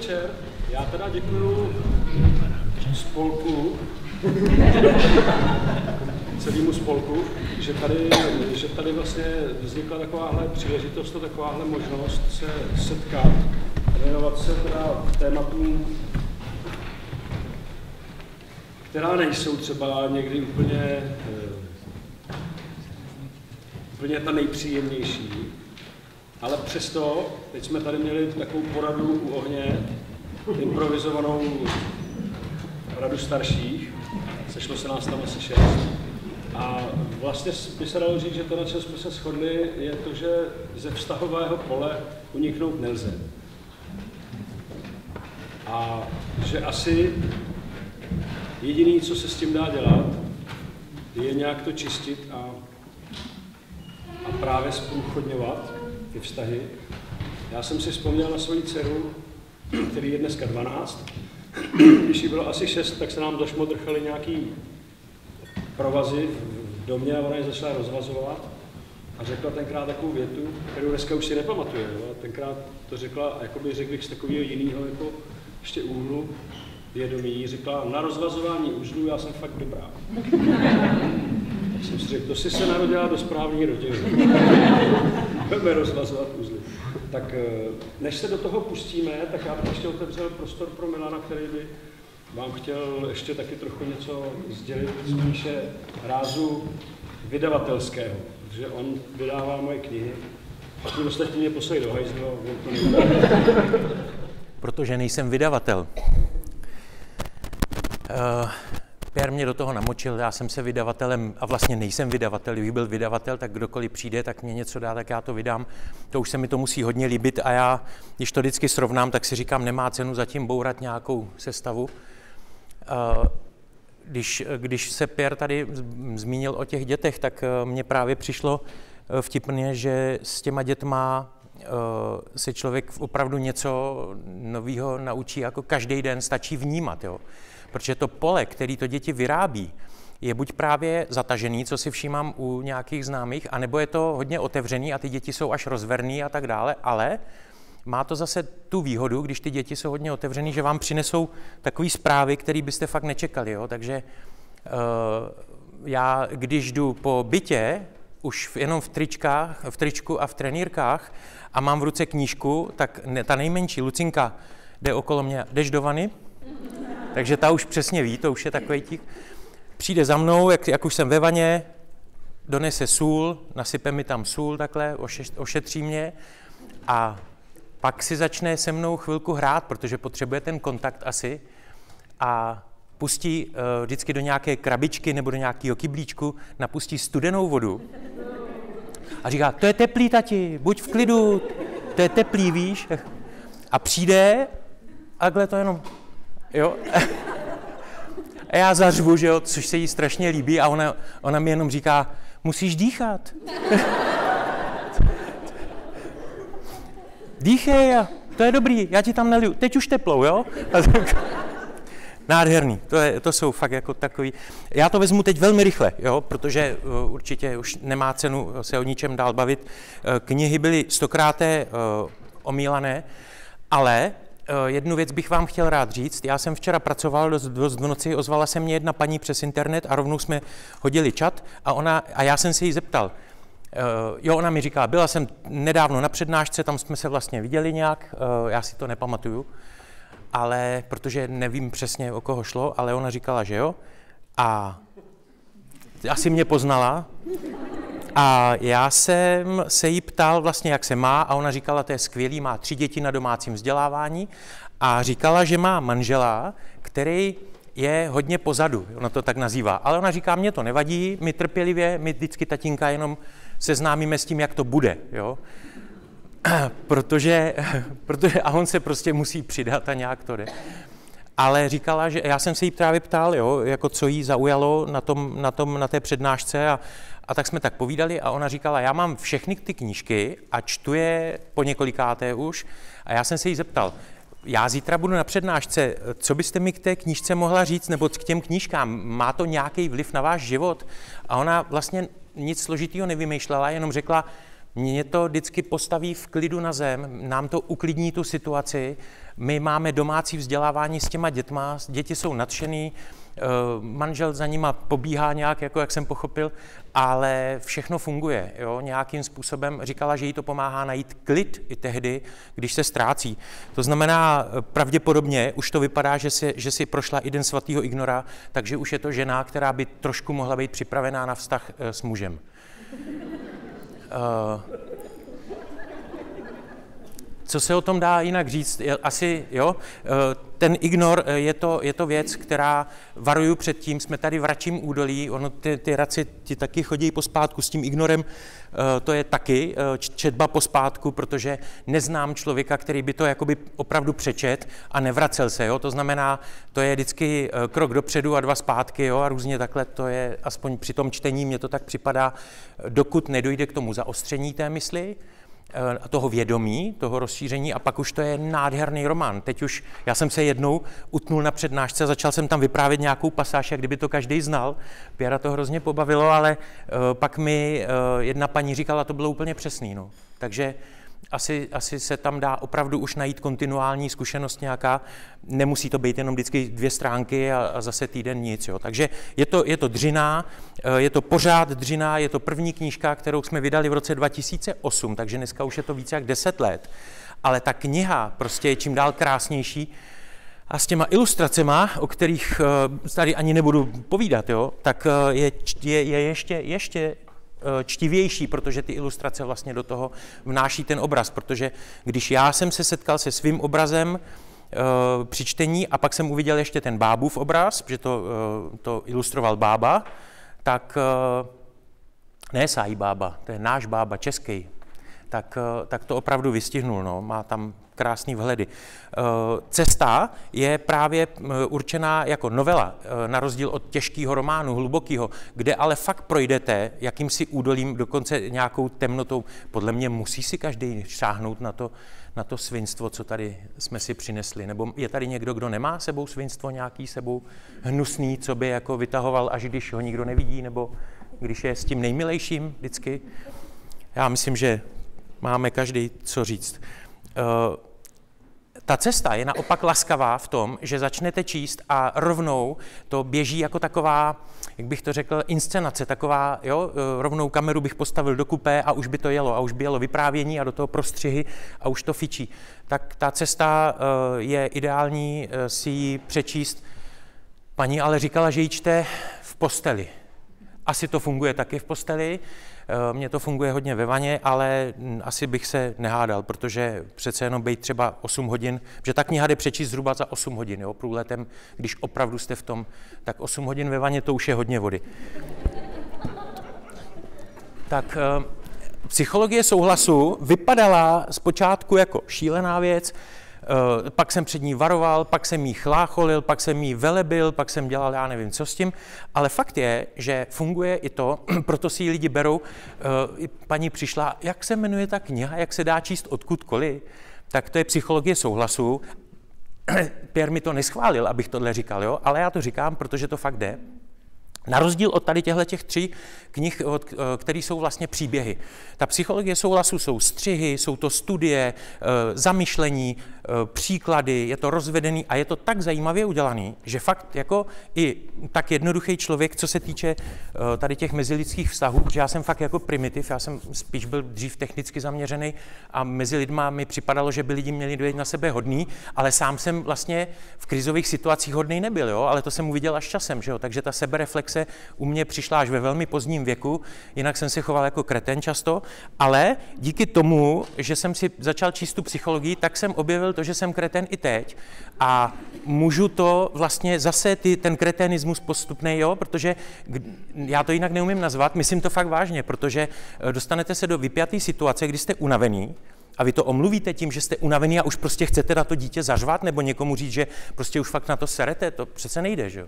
večer. Já teda děkuju spolku, celému spolku, že tady, že tady vlastně vznikla takováhle příležitost a takováhle možnost se setkat, věnovat se teda tématům, která nejsou třeba někdy úplně, eh, úplně ta nejpříjemnější, ale přesto, teď jsme tady měli takovou poradu u ohně, improvizovanou radu starších, sešlo se nás tam asi šest. A vlastně by se dalo říct, že to, na čem jsme se shodli, je to, že ze vztahového pole uniknout nelze. A že asi jediný, co se s tím dá dělat, je nějak to čistit a, a právě zprůchodňovat ty vztahy. Já jsem si vzpomněl na svoji dceru, který je dneska 12. Když jí bylo asi 6, tak se nám došmodrchaly nějaký provazy v domě a ona je začala rozvazovat a řekla tenkrát takovou větu, kterou dneska už si nepamatuje. Jo? Tenkrát to řekla, jakoby řekl bych z takového jiného jako ještě úhlu vědomí, řekla, na rozvazování uzlů já jsem fakt dobrá. tak jsem si řekl, to si se narodila do správné rodiny. Budeme rozvazovat uzly. Tak eh, než se do toho pustíme, tak já bych ještě otevřel prostor pro Milana, který by vám chtěl ještě taky trochu něco sdělit spíše rázu vydavatelského, protože on vydává moje knihy. Všichni ostatní mě poslali do hajzlu Protože nejsem vydavatel. Uh, Pierre mě do toho namočil, já jsem se vydavatelem, a vlastně nejsem vydavatel, kdybych byl vydavatel, tak kdokoliv přijde, tak mě něco dá, tak já to vydám. To už se mi to musí hodně líbit a já, když to vždycky srovnám, tak si říkám, nemá cenu zatím bourat nějakou sestavu. Uh, když, když se Pierre tady zmínil o těch dětech, tak uh, mně právě přišlo vtipně, že s těma dětma se člověk opravdu něco nového naučí, jako každý den stačí vnímat. Jo. Protože to pole, který to děti vyrábí, je buď právě zatažený, co si všímám u nějakých známých, anebo je to hodně otevřený a ty děti jsou až rozverný a tak dále, ale má to zase tu výhodu, když ty děti jsou hodně otevřený, že vám přinesou takové zprávy, které byste fakt nečekali. Jo? Takže uh, já, když jdu po bytě, už jenom v tričkách, v tričku a v trenýrkách a mám v ruce knížku, tak ne, ta nejmenší Lucinka jde okolo mě, jdeš do vany? Takže ta už přesně ví, to už je takový tík. Přijde za mnou, jak, jak už jsem ve vaně, donese sůl, nasype mi tam sůl takhle, ošetří mě a pak si začne se mnou chvilku hrát, protože potřebuje ten kontakt asi a pustí uh, vždycky do nějaké krabičky nebo do nějakého kyblíčku, napustí studenou vodu a říká, to je teplý, tati, buď v klidu, to je teplý, víš. A přijde a takhle to jenom Jo? A já zařvu, že jo, což se jí strašně líbí a ona, ona mi jenom říká, musíš dýchat. Dýchej, to je dobrý, já ti tam neliju. Teď už teplou, jo? Nádherný, to, je, to jsou fakt jako takový. Já to vezmu teď velmi rychle, jo, protože uh, určitě už nemá cenu se o ničem dál bavit. Uh, knihy byly stokráté uh, omílané, ale Eh, jednu věc bych vám chtěl rád říct. Já jsem včera pracoval dost, dost v noci, ozvala se mě jedna paní přes internet a rovnou jsme hodili čat a, ona, a já jsem se jí zeptal, Uh, jo, ona mi říká, byla jsem nedávno na přednášce, tam jsme se vlastně viděli nějak, uh, já si to nepamatuju, ale protože nevím přesně, o koho šlo, ale ona říkala, že jo. A asi mě poznala, a já jsem se jí ptal vlastně, jak se má a ona říkala, to je skvělý, má tři děti na domácím vzdělávání a říkala, že má manžela, který je hodně pozadu, ona to tak nazývá. Ale ona říká, mě to nevadí, my trpělivě, my vždycky tatínka jenom seznámíme s tím, jak to bude. Jo? protože, protože, a on se prostě musí přidat a nějak to jde. Ale říkala, že já jsem se jí právě ptal, jo, jako co jí zaujalo na, tom, na, tom, na té přednášce a a tak jsme tak povídali a ona říkala, já mám všechny ty knížky a čtu je po několikáté už. A já jsem se jí zeptal, já zítra budu na přednášce, co byste mi k té knížce mohla říct, nebo k těm knížkám, má to nějaký vliv na váš život? A ona vlastně nic složitého nevymýšlela, jenom řekla, Mě to vždycky postaví v klidu na zem, nám to uklidní tu situaci. My máme domácí vzdělávání s těma dětma, děti jsou nadšený, manžel za nima pobíhá nějak, jako jak jsem pochopil, ale všechno funguje. Jo? Nějakým způsobem říkala, že jí to pomáhá najít klid i tehdy, když se ztrácí. To znamená, eh, pravděpodobně už to vypadá, že si, že si prošla i den svatého ignora, takže už je to žena, která by trošku mohla být připravená na vztah eh, s mužem. Uh, co se o tom dá jinak říct? Asi, jo, eh, ten ignor eh, je to, je to věc, která varuju před tím, jsme tady v Račím údolí, ono ty, ty raci ti taky chodí pospátku s tím ignorem, to je taky četba pospátku, protože neznám člověka, který by to jakoby opravdu přečet a nevracel se, jo, to znamená, to je vždycky krok dopředu a dva zpátky, jo, a různě takhle to je, aspoň při tom čtení mně to tak připadá, dokud nedojde k tomu zaostření té mysli, Eh, toho vědomí, toho rozšíření a pak už to je nádherný román. Teď už, já jsem se jednou utnul na přednášce, začal jsem tam vyprávět nějakou pasáž, jak kdyby to každý znal. Pěra to hrozně pobavilo, ale uh, pak mi uh, jedna paní říkala, to bylo úplně přesný. No. Takže asi, asi se tam dá opravdu už najít kontinuální zkušenost nějaká. Nemusí to být jenom vždycky dvě stránky a, a zase týden nic. Jo. Takže je to, je to dřina, eh, je to pořád dřina, je to první knížka, kterou jsme vydali v roce 2008, takže dneska už je to více jak 10 let. Ale ta kniha prostě je čím dál krásnější. A s těma ilustracema, o kterých eh, tady ani nebudu povídat, jo, tak eh, je, je, je ještě, ještě čtivější, protože ty ilustrace vlastně do toho vnáší ten obraz, protože když já jsem se setkal se svým obrazem eh, při čtení a pak jsem uviděl ještě ten bábův obraz, že to, eh, to ilustroval bába, tak ne Sájí bába, to je náš bába, český, tak, tak to opravdu vystihnul. No. Má tam krásný vhledy. Eh, cesta je právě eh, určená jako novela, eh, na rozdíl od těžkého románu, hlubokého, kde ale fakt projdete jakýmsi údolím, dokonce nějakou temnotou. Podle mě musí si každý šáhnout na to, na to svinstvo, co tady jsme si přinesli. Nebo je tady někdo, kdo nemá sebou svinstvo nějaký sebou hnusný, co by jako vytahoval, až když ho nikdo nevidí, nebo když je s tím nejmilejším vždycky. Já myslím, že máme každý co říct. Ta cesta je naopak laskavá v tom, že začnete číst a rovnou to běží jako taková, jak bych to řekl, inscenace, taková, jo, e, rovnou kameru bych postavil do kupé a už by to jelo, a už by jelo vyprávění a do toho prostřihy a už to fičí. Tak ta cesta e, je ideální e, si ji přečíst. Paní ale říkala, že ji čte v posteli. Asi to funguje taky v posteli. Eh, mně to funguje hodně ve vaně, ale hm, asi bych se nehádal, protože přece jenom být třeba 8 hodin, že ta kniha jde přečíst zhruba za 8 hodin, jo, průletem, když opravdu jste v tom, tak 8 hodin ve vaně to už je hodně vody. Tak eh, psychologie souhlasu vypadala zpočátku jako šílená věc, pak jsem před ní varoval, pak jsem jí chlácholil, pak jsem jí velebil, pak jsem dělal já nevím co s tím, ale fakt je, že funguje i to, proto si ji lidi berou, eh, paní přišla, jak se jmenuje ta kniha, jak se dá číst odkudkoliv, tak to je psychologie souhlasu. Pierre mi to neschválil, abych tohle říkal, jo? ale já to říkám, protože to fakt jde. Na rozdíl od tady těchto těch tří knih, eh, které jsou vlastně příběhy. Ta psychologie souhlasu jsou střihy, jsou to studie, eh, zamyšlení, eh, příklady, je to rozvedený a je to tak zajímavě udělaný, že fakt jako i tak jednoduchý člověk, co se týče tady těch mezilidských vztahů, že já jsem fakt jako primitiv, já jsem spíš byl dřív technicky zaměřený a mezi lidma mi připadalo, že by lidi měli dojít na sebe hodný, ale sám jsem vlastně v krizových situacích hodný nebyl, jo? ale to jsem uviděl až časem, že jo? takže ta sebereflexe u mě přišla až ve velmi pozdním věku, jinak jsem se choval jako kreten často, ale díky tomu, že jsem si začal číst tu psychologii, tak jsem objevil to, že jsem kreten i teď a můžu to vlastně zase ty, ten kretenismus postupný, jo, protože já to jinak neumím nazvat, myslím to fakt vážně, protože eh, dostanete se do vypjaté situace, kdy jste unavený, a vy to omluvíte tím, že jste unavený a už prostě chcete na to dítě zařvat nebo někomu říct, že prostě už fakt na to serete, to přece nejde, že jo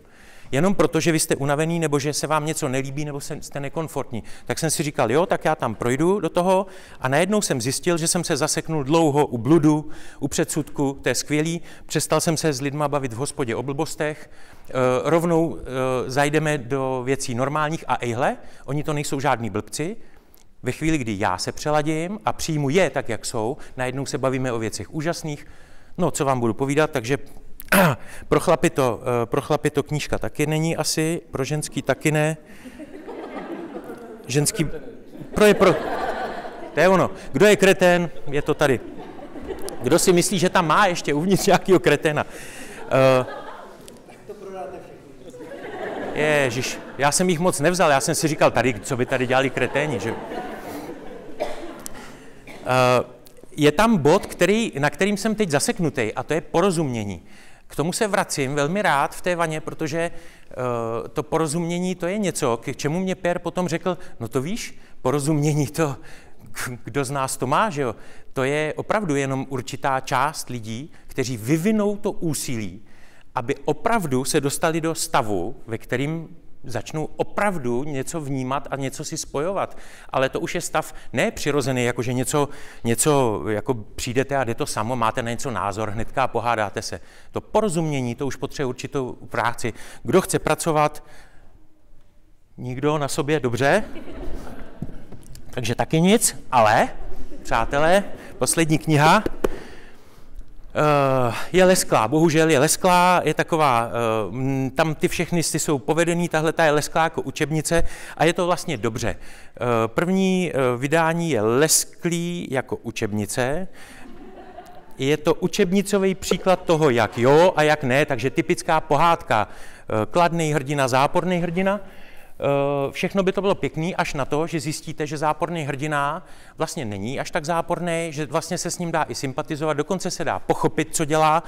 jenom proto, že vy jste unavený, nebo že se vám něco nelíbí, nebo jste nekomfortní. Tak jsem si říkal, jo, tak já tam projdu do toho a najednou jsem zjistil, že jsem se zaseknul dlouho u bludu, u předsudku, to je skvělý, přestal jsem se s lidma bavit v hospodě o blbostech, e, rovnou e, zajdeme do věcí normálních a ejhle, oni to nejsou žádní blbci, Ve chvíli, kdy já se přeladím a přijmu je tak, jak jsou, najednou se bavíme o věcech úžasných. No, co vám budu povídat, takže pro chlapy, to, eh, pro chlapy to knížka taky není asi, pro ženský taky ne. Ženský... Pro je pro... To je ono. Kdo je kretén, je to tady. Kdo si myslí, že tam má ještě uvnitř nějakého kreténa? Uh, Ježiš, já jsem jich moc nevzal, já jsem si říkal, tady, co by tady dělali kreténi, že? Uh, je tam bod, který, na kterým jsem teď zaseknutý, a to je porozumění. K tomu se vracím velmi rád v té vaně, protože uh, to porozumění to je něco, k čemu mě Per potom řekl, no to víš, porozumění to, kdo z nás to má, že jo? To je opravdu jenom určitá část lidí, kteří vyvinou to úsilí, aby opravdu se dostali do stavu, ve kterým začnou opravdu něco vnímat a něco si spojovat. Ale to už je stav ne přirozený, jako že něco, něco jako přijdete a jde to samo, máte na něco názor, hnedka pohádáte se. To porozumění, to už potřebuje určitou práci. Kdo chce pracovat, nikdo na sobě, dobře? Takže taky nic, ale, přátelé, poslední kniha, je lesklá, bohužel je lesklá, je taková, uh, tam ty všechny ty jsou povedený, tahle ta je lesklá jako učebnice a je to vlastně dobře. Uh, první vydání je lesklý jako učebnice, je to učebnicový příklad toho, jak jo a jak ne, takže typická pohádka, kladný hrdina, záporný hrdina, Eh, všechno by to bylo pěkný až na to, že zjistíte, že záporný hrdina vlastně není až tak záporný, že vlastně se s ním dá i sympatizovat, dokonce se dá pochopit, co dělá,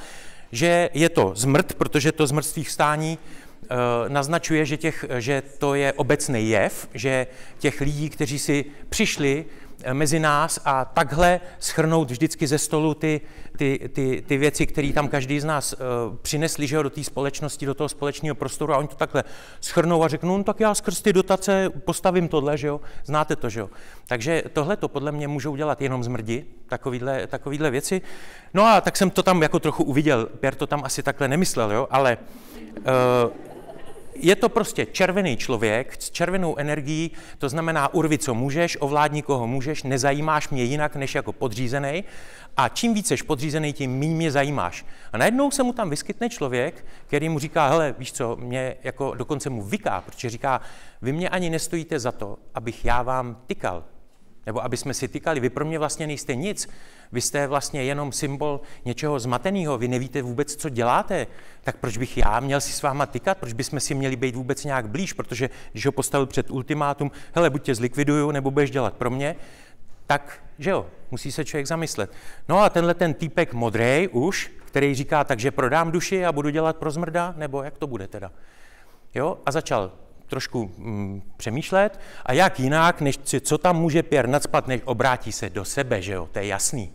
že je to zmrt, protože to zmrtvých stání eh, naznačuje, že, těch, že to je obecný jev, že těch lidí, kteří si přišli Eh, mezi nás a takhle schrnout vždycky ze stolu ty, ty, ty, ty věci, které tam každý z nás uh, přinesli že jo, do té společnosti, do toho společného prostoru a oni to takhle schrnou a řeknou, no tak já skrz ty dotace postavím tohle, že jo, znáte to, že jo. Takže tohle to podle mě můžou dělat jenom zmrdi, takovýhle, takovýhle věci. No a tak jsem to tam jako trochu uviděl, Per to tam asi takhle nemyslel, jo, ale uh, je to prostě červený člověk s červenou energií, to znamená urvi, co můžeš, ovládni, koho můžeš, nezajímáš mě jinak než jako podřízený a čím víc jsi podřízený, tím méně mě zajímáš. A najednou se mu tam vyskytne člověk, který mu říká, hele, víš co, mě jako dokonce mu vyká, protože říká, vy mě ani nestojíte za to, abych já vám tykal, nebo aby jsme si tykali, vy pro mě vlastně nejste nic, vy jste vlastně jenom symbol něčeho zmateného, vy nevíte vůbec, co děláte, tak proč bych já měl si s váma tykat, proč bychom si měli být vůbec nějak blíž, protože když ho postavil před ultimátum, hele, buď tě zlikviduju, nebo budeš dělat pro mě, tak, že jo, musí se člověk zamyslet. No a tenhle ten týpek modrej už, který říká, takže prodám duši a budu dělat pro zmrda, nebo jak to bude teda? Jo, a začal trošku mm, přemýšlet a jak jinak, než co tam může Pierre nadspat, než obrátí se do sebe, že jo, to je jasný.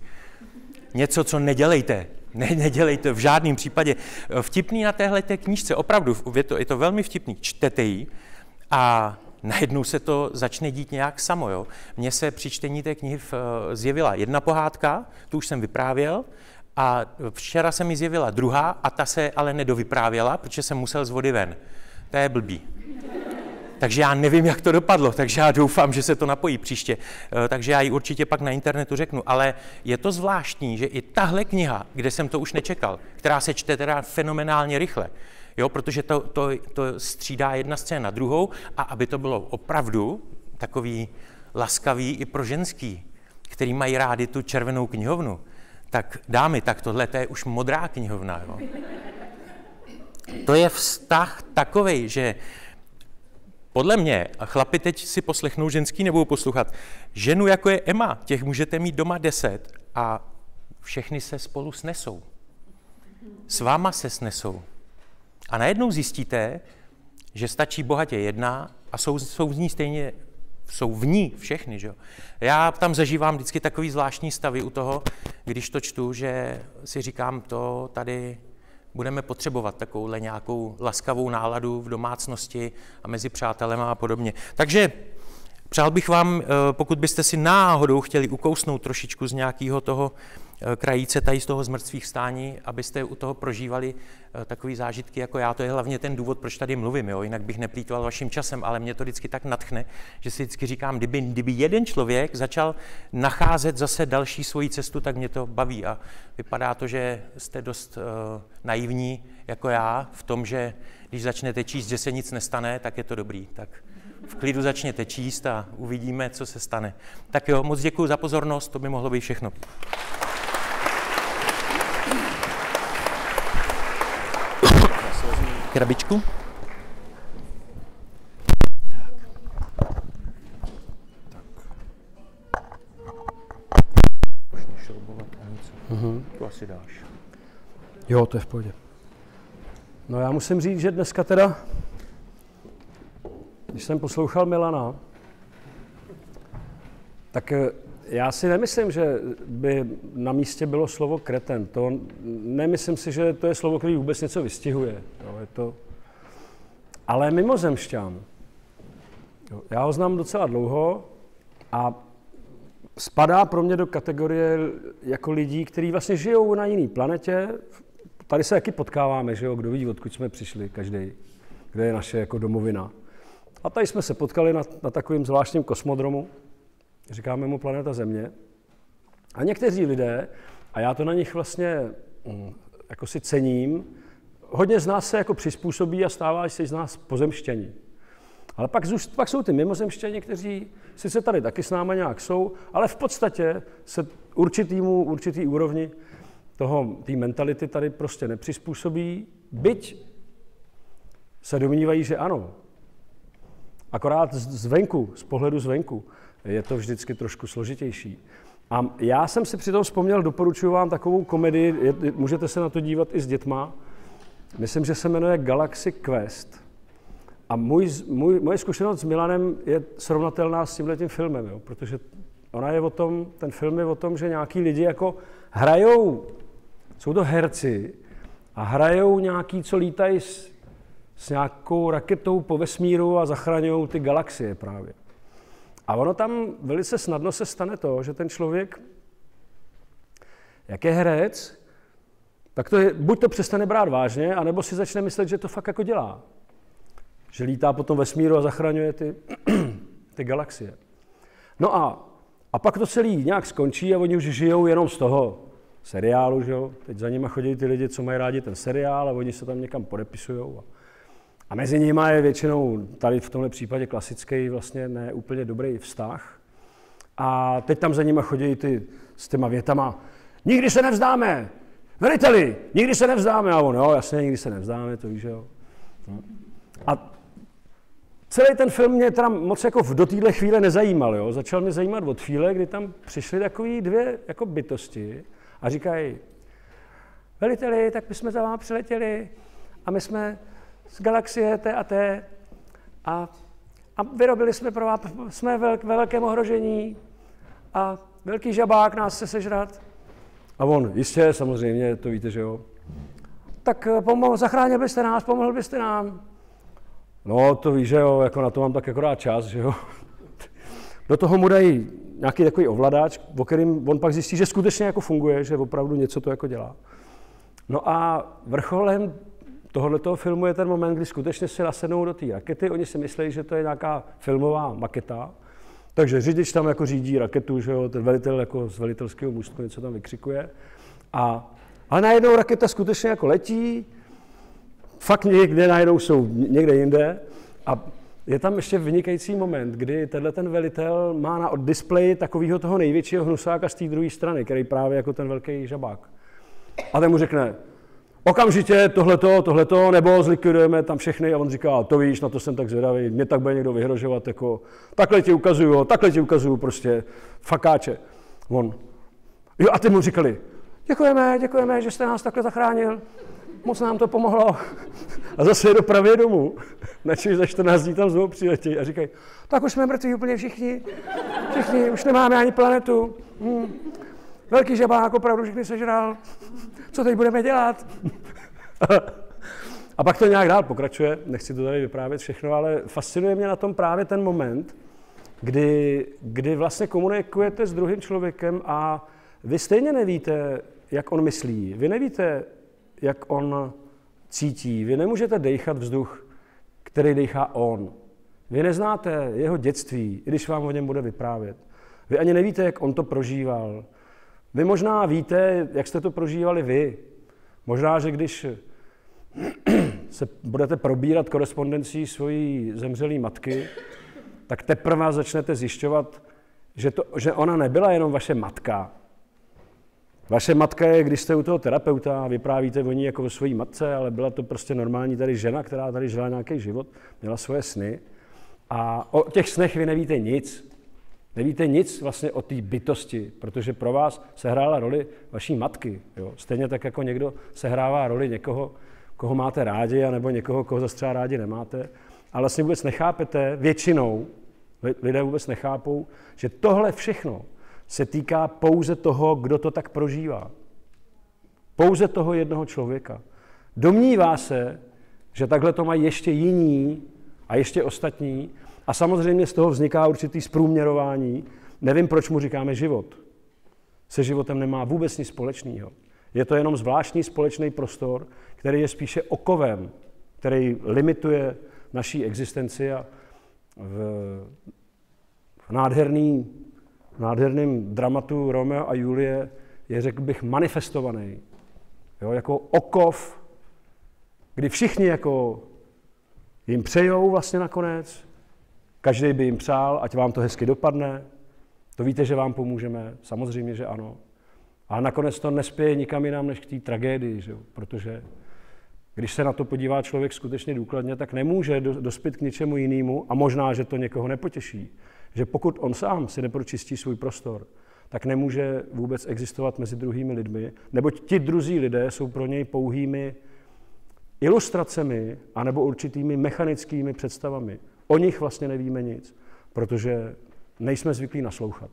Něco, co nedělejte, ne, nedělejte v žádném případě. Vtipný na téhle té knížce, opravdu, je to, je to velmi vtipný, čtete ji a najednou se to začne dít nějak samo. Jo? Mně se při čtení té knihy zjevila jedna pohádka, tu už jsem vyprávěl, a včera se mi zjevila druhá a ta se ale nedovyprávěla, protože jsem musel z vody ven. To je blbý. Takže já nevím, jak to dopadlo, takže já doufám, že se to napojí příště. Eh, takže já ji určitě pak na internetu řeknu. Ale je to zvláštní, že i tahle kniha, kde jsem to už nečekal, která se čte teda fenomenálně rychle, jo, protože to, to, to střídá jedna scéna na druhou a aby to bylo opravdu takový laskavý i pro ženský, který mají rádi tu červenou knihovnu, tak dámy, tak tohle je už modrá knihovna. Jo. To je vztah takový, že podle mě, a chlapi teď si poslechnou, ženský nebudou poslouchat, ženu jako je Emma, těch můžete mít doma deset a všechny se spolu snesou. S váma se snesou. A najednou zjistíte, že stačí bohatě jedna a jsou, jsou v ní stejně, jsou v ní všechny. Že? Já tam zažívám vždycky takový zvláštní stavy u toho, když to čtu, že si říkám, to tady budeme potřebovat takovouhle nějakou laskavou náladu v domácnosti a mezi přátelema a podobně. Takže přál bych vám, eh, pokud byste si náhodou chtěli ukousnout trošičku z nějakého toho krajíce tady z toho zmrtvých stání, abyste u toho prožívali eh, takové zážitky jako já. To je hlavně ten důvod, proč tady mluvím, jo? jinak bych neplýtval vaším časem, ale mě to vždycky tak natchne, že si vždycky říkám, kdyby, kdyby jeden člověk začal nacházet zase další svoji cestu, tak mě to baví a vypadá to, že jste dost uh, naivní jako já v tom, že když začnete číst, že se nic nestane, tak je to dobrý. Tak v klidu začněte číst a uvidíme, co se stane. Tak jo, moc děkuji za pozornost, to by mohlo být všechno. Krabičku. Mhm. To asi dáš. Jo, to je v pohodě. No já musím říct, že dneska teda, když jsem poslouchal Milana, tak eh, já si nemyslím, že by na místě bylo slovo kreten. To nemyslím si, že to je slovo, který vůbec něco vystihuje. Jo, je to... Ale mimozemšťan. Já ho znám docela dlouho a spadá pro mě do kategorie jako lidí, kteří vlastně žijou na jiné planetě. Tady se taky potkáváme, že jo, kdo ví, odkud jsme přišli, každý, kde je naše jako domovina. A tady jsme se potkali na, na takovém zvláštním kosmodromu, říkáme mu planeta Země. A někteří lidé, a já to na nich vlastně mm, jako si cením, hodně z nás se jako přizpůsobí a stává se z nás pozemštění. Ale pak, pak jsou ty mimozemštění, kteří sice tady taky s námi nějak jsou, ale v podstatě se určitýmu, určitý úrovni toho, té mentality tady prostě nepřizpůsobí, byť se domnívají, že ano. Akorát zvenku, z pohledu zvenku, je to vždycky trošku složitější. A já jsem si přitom vzpomněl, doporučuji vám takovou komedii, je, můžete se na to dívat i s dětma, myslím, že se jmenuje Galaxy Quest. A můj, můj, moje zkušenost s Milanem je srovnatelná s tímhle tím filmem, jo, protože ona je o tom, ten film je o tom, že nějaký lidi jako hrajou, jsou to herci a hrajou nějaký, co lítají s, s nějakou raketou po vesmíru a zachraňují ty galaxie právě. A ono tam velice snadno se stane to, že ten člověk, jak je herec, tak to je, buď to přestane brát vážně, anebo si začne myslet, že to fakt jako dělá. Že lítá potom vesmíru a zachraňuje ty, ty galaxie. No a, a pak to celý nějak skončí a oni už žijou jenom z toho seriálu, že jo? Teď za nimi chodí ty lidi, co mají rádi ten seriál a oni se tam někam podepisují. A, a mezi nimi je většinou tady v tomhle případě klasický vlastně ne úplně dobrý vztah. A teď tam za nimi chodí ty s těma větama, nikdy se nevzdáme, veliteli, nikdy se nevzdáme. A on, jo, jasně, nikdy se nevzdáme, to víš, jo. A celý ten film mě teda moc jako do téhle chvíle nezajímal. Jo. Začal mě zajímat od chvíle, kdy tam přišly takové dvě jako bytosti a říkají, veliteli, tak my jsme za vám přiletěli a my jsme z galaxie té a té a, a vyrobili jsme pro vás, jsme ve velkém ohrožení a velký žabák nás chce sežrat. A on, jistě, samozřejmě, to víte, že jo. Tak eh, pomohl, zachránil byste nás, pomohl byste nám. No, to víš, že jo, jako na to mám tak akorát čas, že jo. Do toho mu dají nějaký takový ovladač, o kterým on pak zjistí, že skutečně jako funguje, že opravdu něco to jako dělá. No a vrcholem tohoto filmu je ten moment, kdy skutečně si nasednou do té rakety. Oni si myslí, že to je nějaká filmová maketa. Takže řidič tam jako řídí raketu, že jo, ten velitel jako z velitelského můstku něco tam vykřikuje. A, ale najednou raketa skutečně jako letí, fakt někde najednou jsou někde jinde a je tam ještě vynikající moment, kdy tenhle ten velitel má na displeji takového toho největšího hnusáka z té druhé strany, který právě jako ten velký žabák. A ten mu řekne, okamžitě tohleto, tohleto, nebo zlikvidujeme tam všechny a on říká, to víš, na to jsem tak zvědavý, mě tak bude někdo vyhrožovat, jako takhle ti ukazuju, takhle ti ukazuju prostě fakáče. On. Jo, a ty mu říkali, děkujeme, děkujeme, že jste nás takhle zachránil moc nám to pomohlo. A zase do pravě domů. Načež za 14 dní tam znovu přiletí a říkají, tak už jsme mrtví úplně všichni. Všichni, už nemáme ani planetu. Hmm. Velký žabák opravdu všechny sežral. Co teď budeme dělat? a pak to nějak dál pokračuje, nechci to tady vyprávět všechno, ale fascinuje mě na tom právě ten moment, kdy, kdy vlastně komunikujete s druhým člověkem a vy stejně nevíte, jak on myslí, vy nevíte, jak on cítí, vy nemůžete dechat vzduch, který dechá on. Vy neznáte jeho dětství, i když vám o něm bude vyprávět. Vy ani nevíte, jak on to prožíval. Vy možná víte, jak jste to prožívali vy. Možná, že když se budete probírat korespondencí svojí zemřelé matky, tak teprve začnete zjišťovat, že, to, že ona nebyla jenom vaše matka. Vaše matka je, když jste u toho terapeuta a vyprávíte o ní jako o své matce, ale byla to prostě normální tady žena, která tady žila nějaký život, měla svoje sny. A o těch snech vy nevíte nic. Nevíte nic vlastně o té bytosti, protože pro vás se hrála roli vaší matky. Jo? Stejně tak, jako někdo sehrává roli někoho, koho máte rádi, anebo někoho, koho zase třeba rádi nemáte. Ale vlastně vůbec nechápete, většinou lidé vůbec nechápou, že tohle všechno se týká pouze toho, kdo to tak prožívá. Pouze toho jednoho člověka. Domnívá se, že takhle to mají ještě jiní a ještě ostatní a samozřejmě z toho vzniká určitý zprůměrování. Nevím, proč mu říkáme život. Se životem nemá vůbec nic společného. Je to jenom zvláštní společný prostor, který je spíše okovem, který limituje naší existenci a v, v nádherný, v nádherném dramatu Romeo a Julie je, řekl bych, manifestovaný. Jo, jako okov, kdy všichni jako jim přejou vlastně nakonec, každý by jim přál, ať vám to hezky dopadne, to víte, že vám pomůžeme, samozřejmě, že ano. Ale nakonec to nespěje nikam jinam než k té tragédii, že? protože když se na to podívá člověk skutečně důkladně, tak nemůže dospět k něčemu jinému a možná, že to někoho nepotěší. Že pokud on sám si nepročistí svůj prostor, tak nemůže vůbec existovat mezi druhými lidmi, neboť ti druzí lidé jsou pro něj pouhými ilustracemi anebo určitými mechanickými představami. O nich vlastně nevíme nic, protože nejsme zvyklí naslouchat.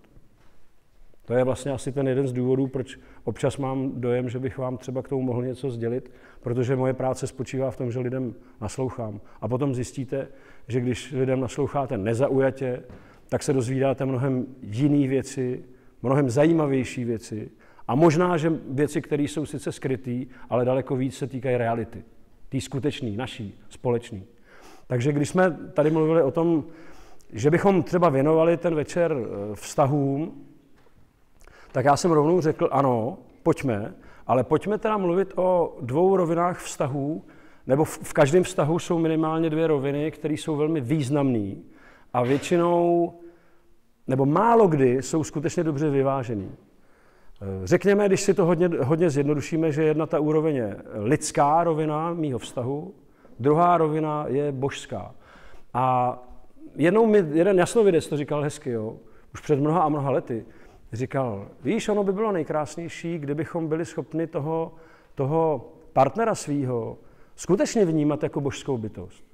To je vlastně asi ten jeden z důvodů, proč občas mám dojem, že bych vám třeba k tomu mohl něco sdělit, protože moje práce spočívá v tom, že lidem naslouchám. A potom zjistíte, že když lidem nasloucháte nezaujatě, tak se dozvídáte mnohem jiné věci, mnohem zajímavější věci a možná, že věci, které jsou sice skryté, ale daleko víc se týkají reality. Tý skutečný, naší, společný. Takže když jsme tady mluvili o tom, že bychom třeba věnovali ten večer eh, vztahům, tak já jsem rovnou řekl, ano, pojďme, ale pojďme teda mluvit o dvou rovinách vztahů, nebo v každém vztahu jsou minimálně dvě roviny, které jsou velmi významné a většinou, nebo málo kdy, jsou skutečně dobře vyvážený. Eh, řekněme, když si to hodně, hodně zjednodušíme, že jedna ta úroveň je lidská rovina mýho vztahu, druhá rovina je božská. A jednou mi jeden jasnovidec to říkal hezky, jo, už před mnoha a mnoha lety, říkal, víš, ono by bylo nejkrásnější, kdybychom byli schopni toho, toho partnera svýho skutečně vnímat jako božskou bytost.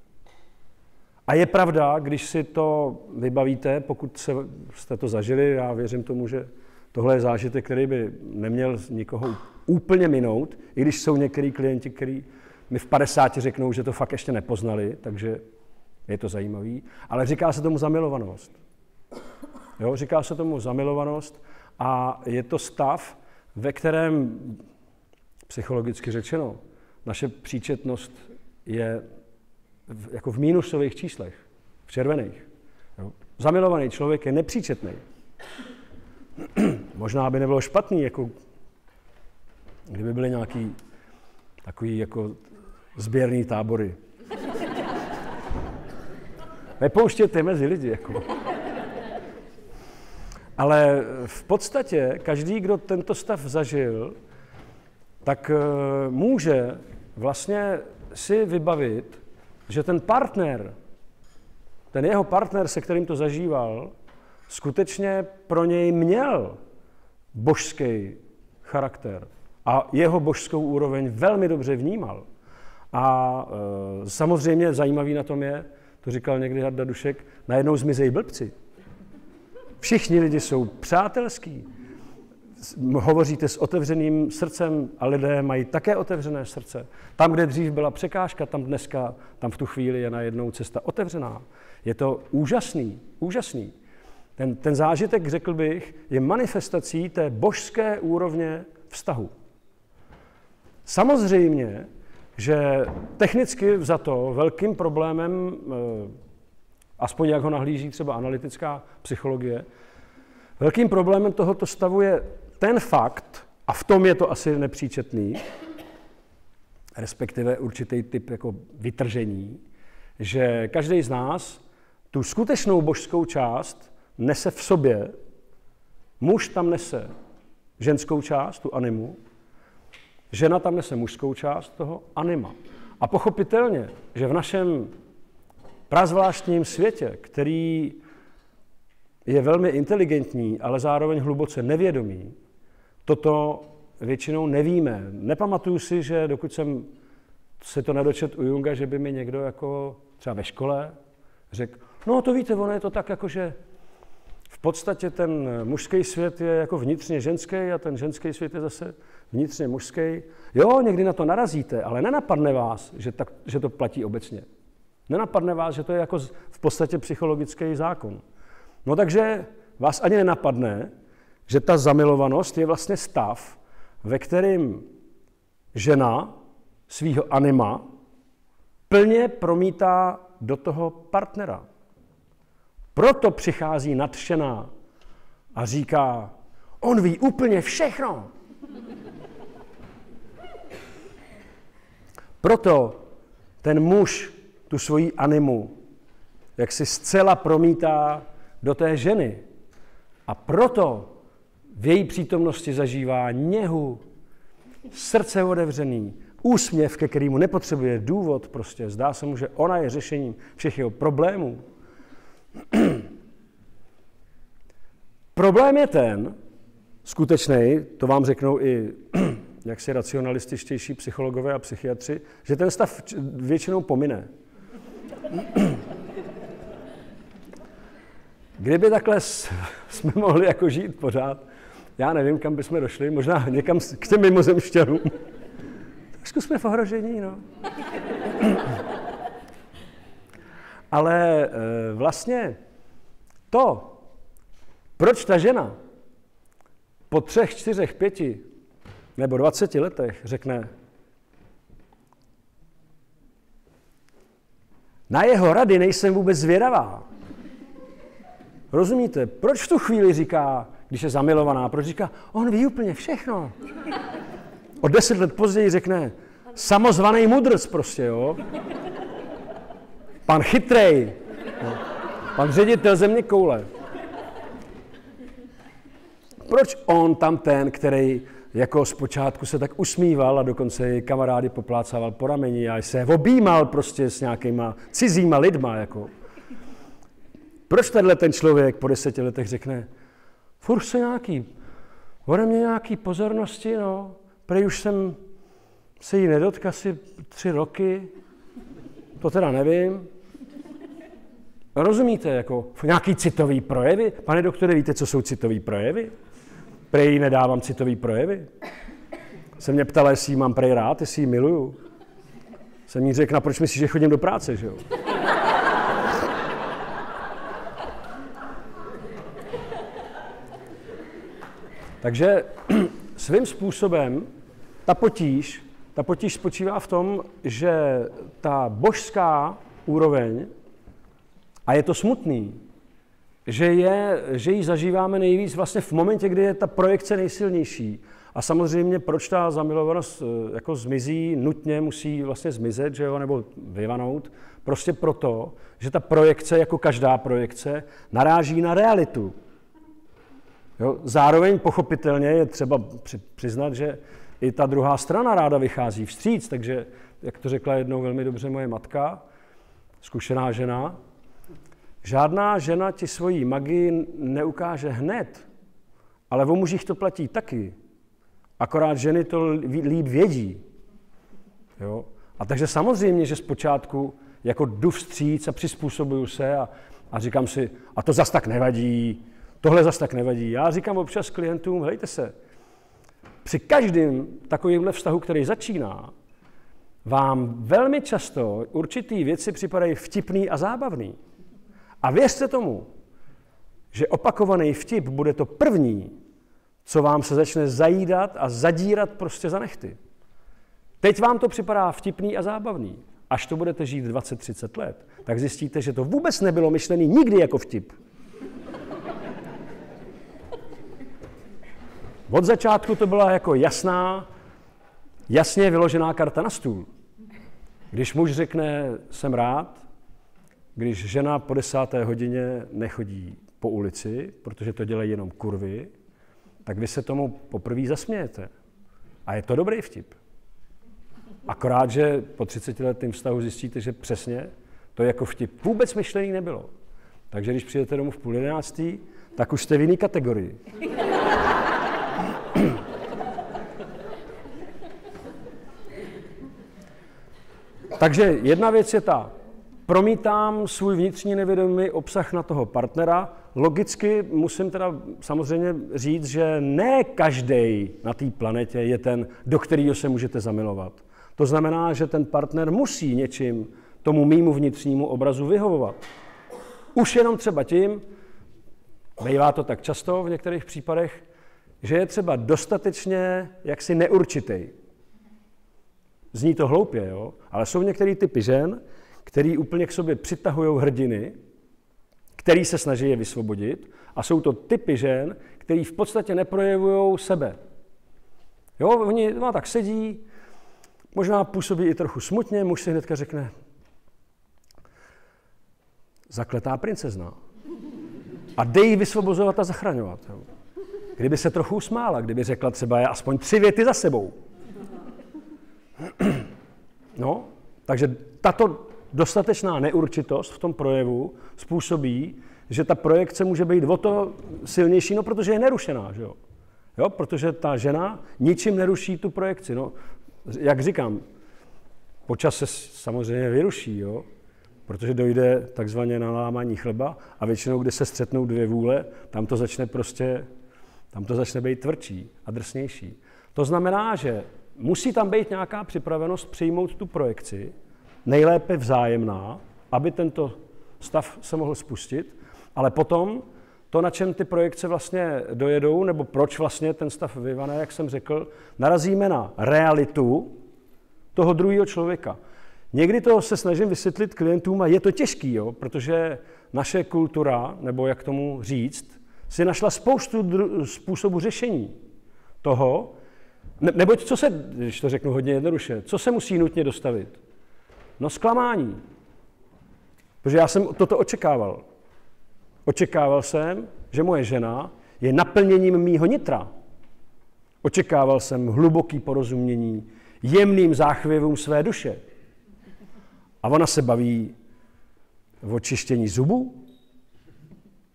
A je pravda, když si to vybavíte, pokud se, jste to zažili, já věřím tomu, že tohle je zážitek, který by neměl nikoho úplně minout, i když jsou některý klienti, kteří mi v 50 řeknou, že to fakt ještě nepoznali, takže je to zajímavý. Ale říká se tomu zamilovanost. Jo, říká se tomu zamilovanost a je to stav, ve kterém, psychologicky řečeno, naše příčetnost je v, jako v mínusových číslech, v červených. Jo. Zamilovaný člověk je nepříčetný. Možná by nebylo špatný, jako kdyby byly nějaký takový jako sběrný tábory. Nepouštěte mezi lidi. Jako. Ale v podstatě každý, kdo tento stav zažil, tak eh, může vlastně si vybavit, že ten partner, ten jeho partner, se kterým to zažíval, skutečně pro něj měl božský charakter a jeho božskou úroveň velmi dobře vnímal. A e, samozřejmě zajímavý na tom je, to říkal někdy Harda Dušek, najednou zmizejí blbci. Všichni lidi jsou přátelský, hovoříte s otevřeným srdcem a lidé mají také otevřené srdce. Tam, kde dřív byla překážka, tam dneska, tam v tu chvíli je najednou cesta otevřená. Je to úžasný, úžasný. Ten, ten zážitek, řekl bych, je manifestací té božské úrovně vztahu. Samozřejmě, že technicky za to velkým problémem, eh, aspoň jak ho nahlíží třeba analytická psychologie, velkým problémem tohoto stavu je ten fakt, a v tom je to asi nepříčetný, respektive určitý typ jako vytržení, že každý z nás tu skutečnou božskou část nese v sobě. Muž tam nese ženskou část, tu animu, žena tam nese mužskou část toho anima. A pochopitelně, že v našem prazvláštním světě, který je velmi inteligentní, ale zároveň hluboce nevědomý, toto většinou nevíme. Nepamatuju si, že dokud jsem se to nedočet u Junga, že by mi někdo jako třeba ve škole řekl, no to víte, ono je to tak jako, že podstatě ten mužský svět je jako vnitřně ženský a ten ženský svět je zase vnitřně mužský. Jo, někdy na to narazíte, ale nenapadne vás, že, tak, že to platí obecně. Nenapadne vás, že to je jako v podstatě psychologický zákon. No takže vás ani nenapadne, že ta zamilovanost je vlastně stav, ve kterém žena svého anima plně promítá do toho partnera. Proto přichází nadšená a říká, on ví úplně všechno. Proto ten muž tu svoji animu jak si zcela promítá do té ženy. A proto v její přítomnosti zažívá něhu, srdce otevřený, úsměv, ke kterému nepotřebuje důvod, prostě zdá se mu, že ona je řešením všech jeho problémů. Problém je ten, skutečný, to vám řeknou i jaksi racionalističtější psychologové a psychiatři, že ten stav většinou pomine. Kdyby takhle jsme mohli jako žít pořád, já nevím, kam bychom došli, možná někam k těm mimozemšťanům. Trošku jsme v ohrožení, no. Ale e, vlastně to, proč ta žena po třech, čtyřech, pěti nebo dvaceti letech řekne, na jeho rady nejsem vůbec zvědavá. Rozumíte? Proč v tu chvíli říká, když je zamilovaná, proč říká, on ví úplně všechno. O deset let později řekne, samozvaný mudrc prostě, jo. Pan chytrej, pan ředitel země koule. Proč on tam ten, který jako zpočátku se tak usmíval a dokonce i kamarády poplácával po rameni a se objímal prostě s nějakýma cizíma lidma, jako. Proč tenhle ten člověk po deseti letech řekne, furt se nějaký, ode mě nějaký pozornosti, no, prej už jsem se jí nedotkl asi tři roky, to teda nevím. Rozumíte, jako nějaký citový projevy? Pane doktore, víte, co jsou citový projevy? Prej nedávám citový projevy. Se mě ptala, jestli jí mám prej rád, jestli ji miluju. Jsem jí řekl, proč myslíš, že chodím do práce, že jo? Takže svým způsobem ta potíž, ta potíž spočívá v tom, že ta božská úroveň, a je to smutný, že, je, že ji zažíváme nejvíc vlastně v momentě, kdy je ta projekce nejsilnější. A samozřejmě, proč ta zamilovanost eh, jako zmizí, nutně musí vlastně zmizet, že jo, nebo vyvanout, prostě proto, že ta projekce, jako každá projekce, naráží na realitu. Jo? Zároveň pochopitelně je třeba přiznat, že i ta druhá strana ráda vychází vstříc, takže, jak to řekla jednou velmi dobře moje matka, zkušená žena, žádná žena ti svoji magii neukáže hned, ale o mužích to platí taky. Akorát ženy to líp vědí. Jo? A takže samozřejmě, že zpočátku jako jdu vstříc a přizpůsobuju se a, a říkám si, a to zas tak nevadí, Tohle zase tak nevadí. Já říkám občas klientům, hejte se, při každém takovémhle vztahu, který začíná, vám velmi často určitý věci připadají vtipný a zábavný. A věřte tomu, že opakovaný vtip bude to první, co vám se začne zajídat a zadírat prostě za nechty. Teď vám to připadá vtipný a zábavný. Až to budete žít 20-30 let, tak zjistíte, že to vůbec nebylo myšlený nikdy jako vtip. Od začátku to byla jako jasná, jasně vyložená karta na stůl. Když muž řekne, jsem rád, když žena po desáté hodině nechodí po ulici, protože to dělají jenom kurvy, tak vy se tomu poprvé zasmějete. A je to dobrý vtip. Akorát, že po 30 letém vztahu zjistíte, že přesně to jako vtip vůbec myšlený nebylo. Takže když přijdete domů v půl jedenáctý, tak už jste v jiné kategorii. Takže jedna věc je ta, promítám svůj vnitřní nevědomý obsah na toho partnera. Logicky musím teda samozřejmě říct, že ne každý na té planetě je ten, do kterého se můžete zamilovat. To znamená, že ten partner musí něčím tomu mýmu vnitřnímu obrazu vyhovovat. Už jenom třeba tím, bývá to tak často v některých případech, že je třeba dostatečně jaksi neurčitý. Zní to hloupě, jo? ale jsou některé typy žen, který úplně k sobě přitahují hrdiny, který se snaží je vysvobodit, a jsou to typy žen, který v podstatě neprojevují sebe. Jo, oni no, tak sedí, možná působí i trochu smutně, muž si hnedka řekne, zakletá princezna. A dej ji vysvobozovat a zachraňovat. Jo. Kdyby se trochu usmála, kdyby řekla třeba je aspoň tři věty za sebou. No, takže tato dostatečná neurčitost v tom projevu způsobí, že ta projekce může být o to silnější, no protože je nerušená, že jo? jo? Protože ta žena ničím neruší tu projekci. No, jak říkám, počas se samozřejmě vyruší, jo? protože dojde takzvaně na lámání chleba a většinou, kde se střetnou dvě vůle, tam to začne prostě, tam to začne být tvrdší a drsnější. To znamená, že musí tam být nějaká připravenost přijmout tu projekci, nejlépe vzájemná, aby tento stav se mohl spustit, ale potom to, na čem ty projekce vlastně dojedou, nebo proč vlastně ten stav vyvane, jak jsem řekl, narazíme na realitu toho druhého člověka. Někdy to se snažím vysvětlit klientům a je to těžký, jo, protože naše kultura, nebo jak tomu říct, si našla spoustu způsobů řešení toho, ne, neboť co se, když to řeknu hodně jednoduše, co se musí nutně dostavit? No zklamání. Protože já jsem toto očekával. Očekával jsem, že moje žena je naplněním mýho nitra. Očekával jsem hluboký porozumění, jemným záchvěvům své duše. A ona se baví v očištění zubů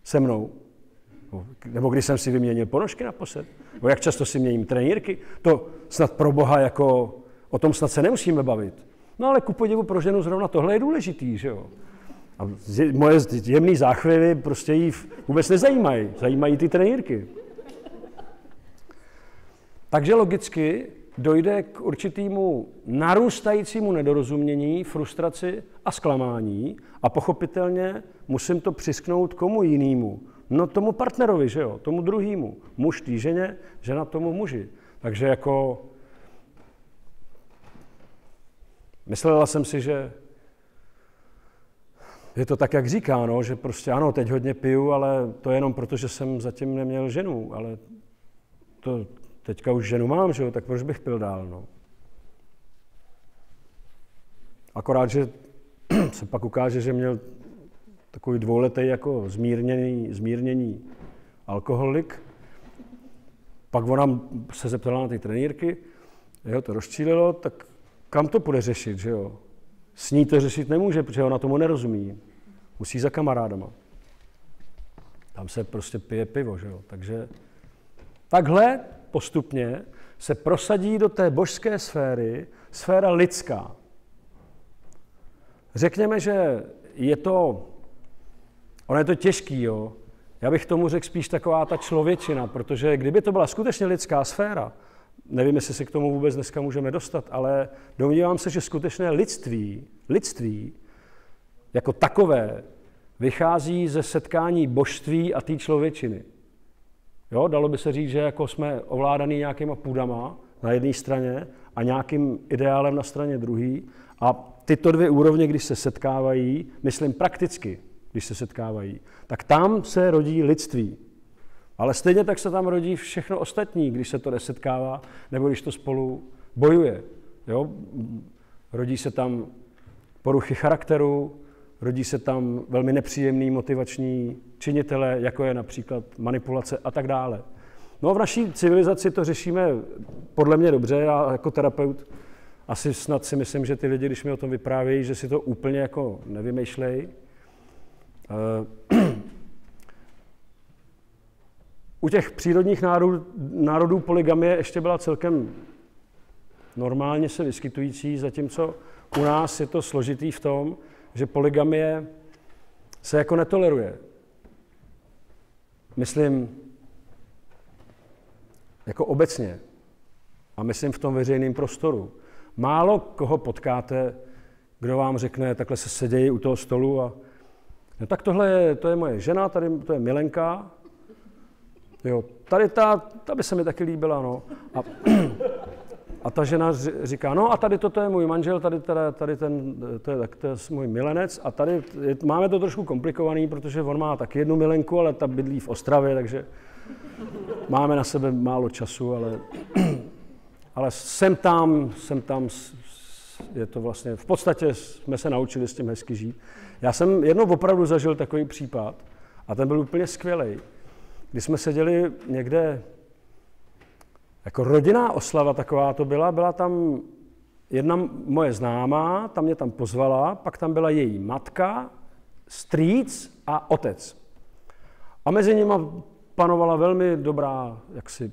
se mnou. Nebo když jsem si vyměnil ponožky naposled. Nebo jak často si měním trenírky. To snad pro Boha jako, o tom snad se nemusíme bavit. No ale ku podivu pro ženu zrovna tohle je důležitý, že jo. A moje jemné záchvěvy prostě jí vůbec nezajímají. Zajímají ty trenírky. Takže logicky dojde k určitému narůstajícímu nedorozumění, frustraci a zklamání a pochopitelně musím to přisknout komu jinému. No tomu partnerovi, že jo, tomu druhému. Muž tý ženě, žena tomu muži. Takže jako Myslela jsem si, že je to tak, jak říká, no, že prostě ano, teď hodně piju, ale to je jenom proto, že jsem zatím neměl ženu, ale to teďka už ženu mám, že jo, tak proč bych pil dál, no. Akorát, že se pak ukáže, že měl takový dvouletý jako zmírněný, zmírnění alkoholik. Pak ona se zeptala na ty trenírky, jeho to rozčílilo, tak kam to bude řešit, že jo? S ní to řešit nemůže, protože ona tomu nerozumí. Musí za kamarádama. Tam se prostě pije pivo, že jo? Takže takhle postupně se prosadí do té božské sféry sféra lidská. Řekněme, že je to, ono je to těžký, jo? Já bych tomu řekl spíš taková ta člověčina, protože kdyby to byla skutečně lidská sféra, nevím, jestli se k tomu vůbec dneska můžeme dostat, ale domnívám se, že skutečné lidství, lidství jako takové vychází ze setkání božství a té člověčiny. Jo, dalo by se říct, že jako jsme ovládaný nějakýma půdama na jedné straně a nějakým ideálem na straně druhé. A tyto dvě úrovně, když se setkávají, myslím prakticky, když se setkávají, tak tam se rodí lidství. Ale stejně tak se tam rodí všechno ostatní, když se to nesetkává, nebo když to spolu bojuje. Jo? Rodí se tam poruchy charakteru, rodí se tam velmi nepříjemný motivační činitele, jako je například manipulace a tak dále. No a v naší civilizaci to řešíme podle mě dobře. Já jako terapeut asi snad si myslím, že ty lidi, když mi o tom vyprávějí, že si to úplně jako nevymýšlejí. U těch přírodních národů, národů poligamie ještě byla celkem normálně se vyskytující, zatímco u nás je to složitý v tom, že poligamie se jako netoleruje. Myslím, jako obecně. A myslím v tom veřejném prostoru. Málo koho potkáte, kdo vám řekne, takhle se sedějí u toho stolu a no tak tohle je, to je moje žena, tady to je Milenka, jo, tady ta, ta by se mi taky líbila, no. A, a ta žena říká, no a tady toto je můj manžel, tady, teda, tady ten, to je, tak, to je můj milenec a tady je, máme to trošku komplikovaný, protože on má taky jednu milenku, ale ta bydlí v Ostravě, takže máme na sebe málo času, ale, ale jsem tam, jsem tam, je to vlastně, v podstatě jsme se naučili s tím hezky žít. Já jsem jednou opravdu zažil takový případ a ten byl úplně skvělý. Když jsme seděli někde, jako rodinná oslava taková to byla, byla tam jedna moje známá, tam mě tam pozvala, pak tam byla její matka, strýc a otec. A mezi nimi panovala velmi dobrá jaksi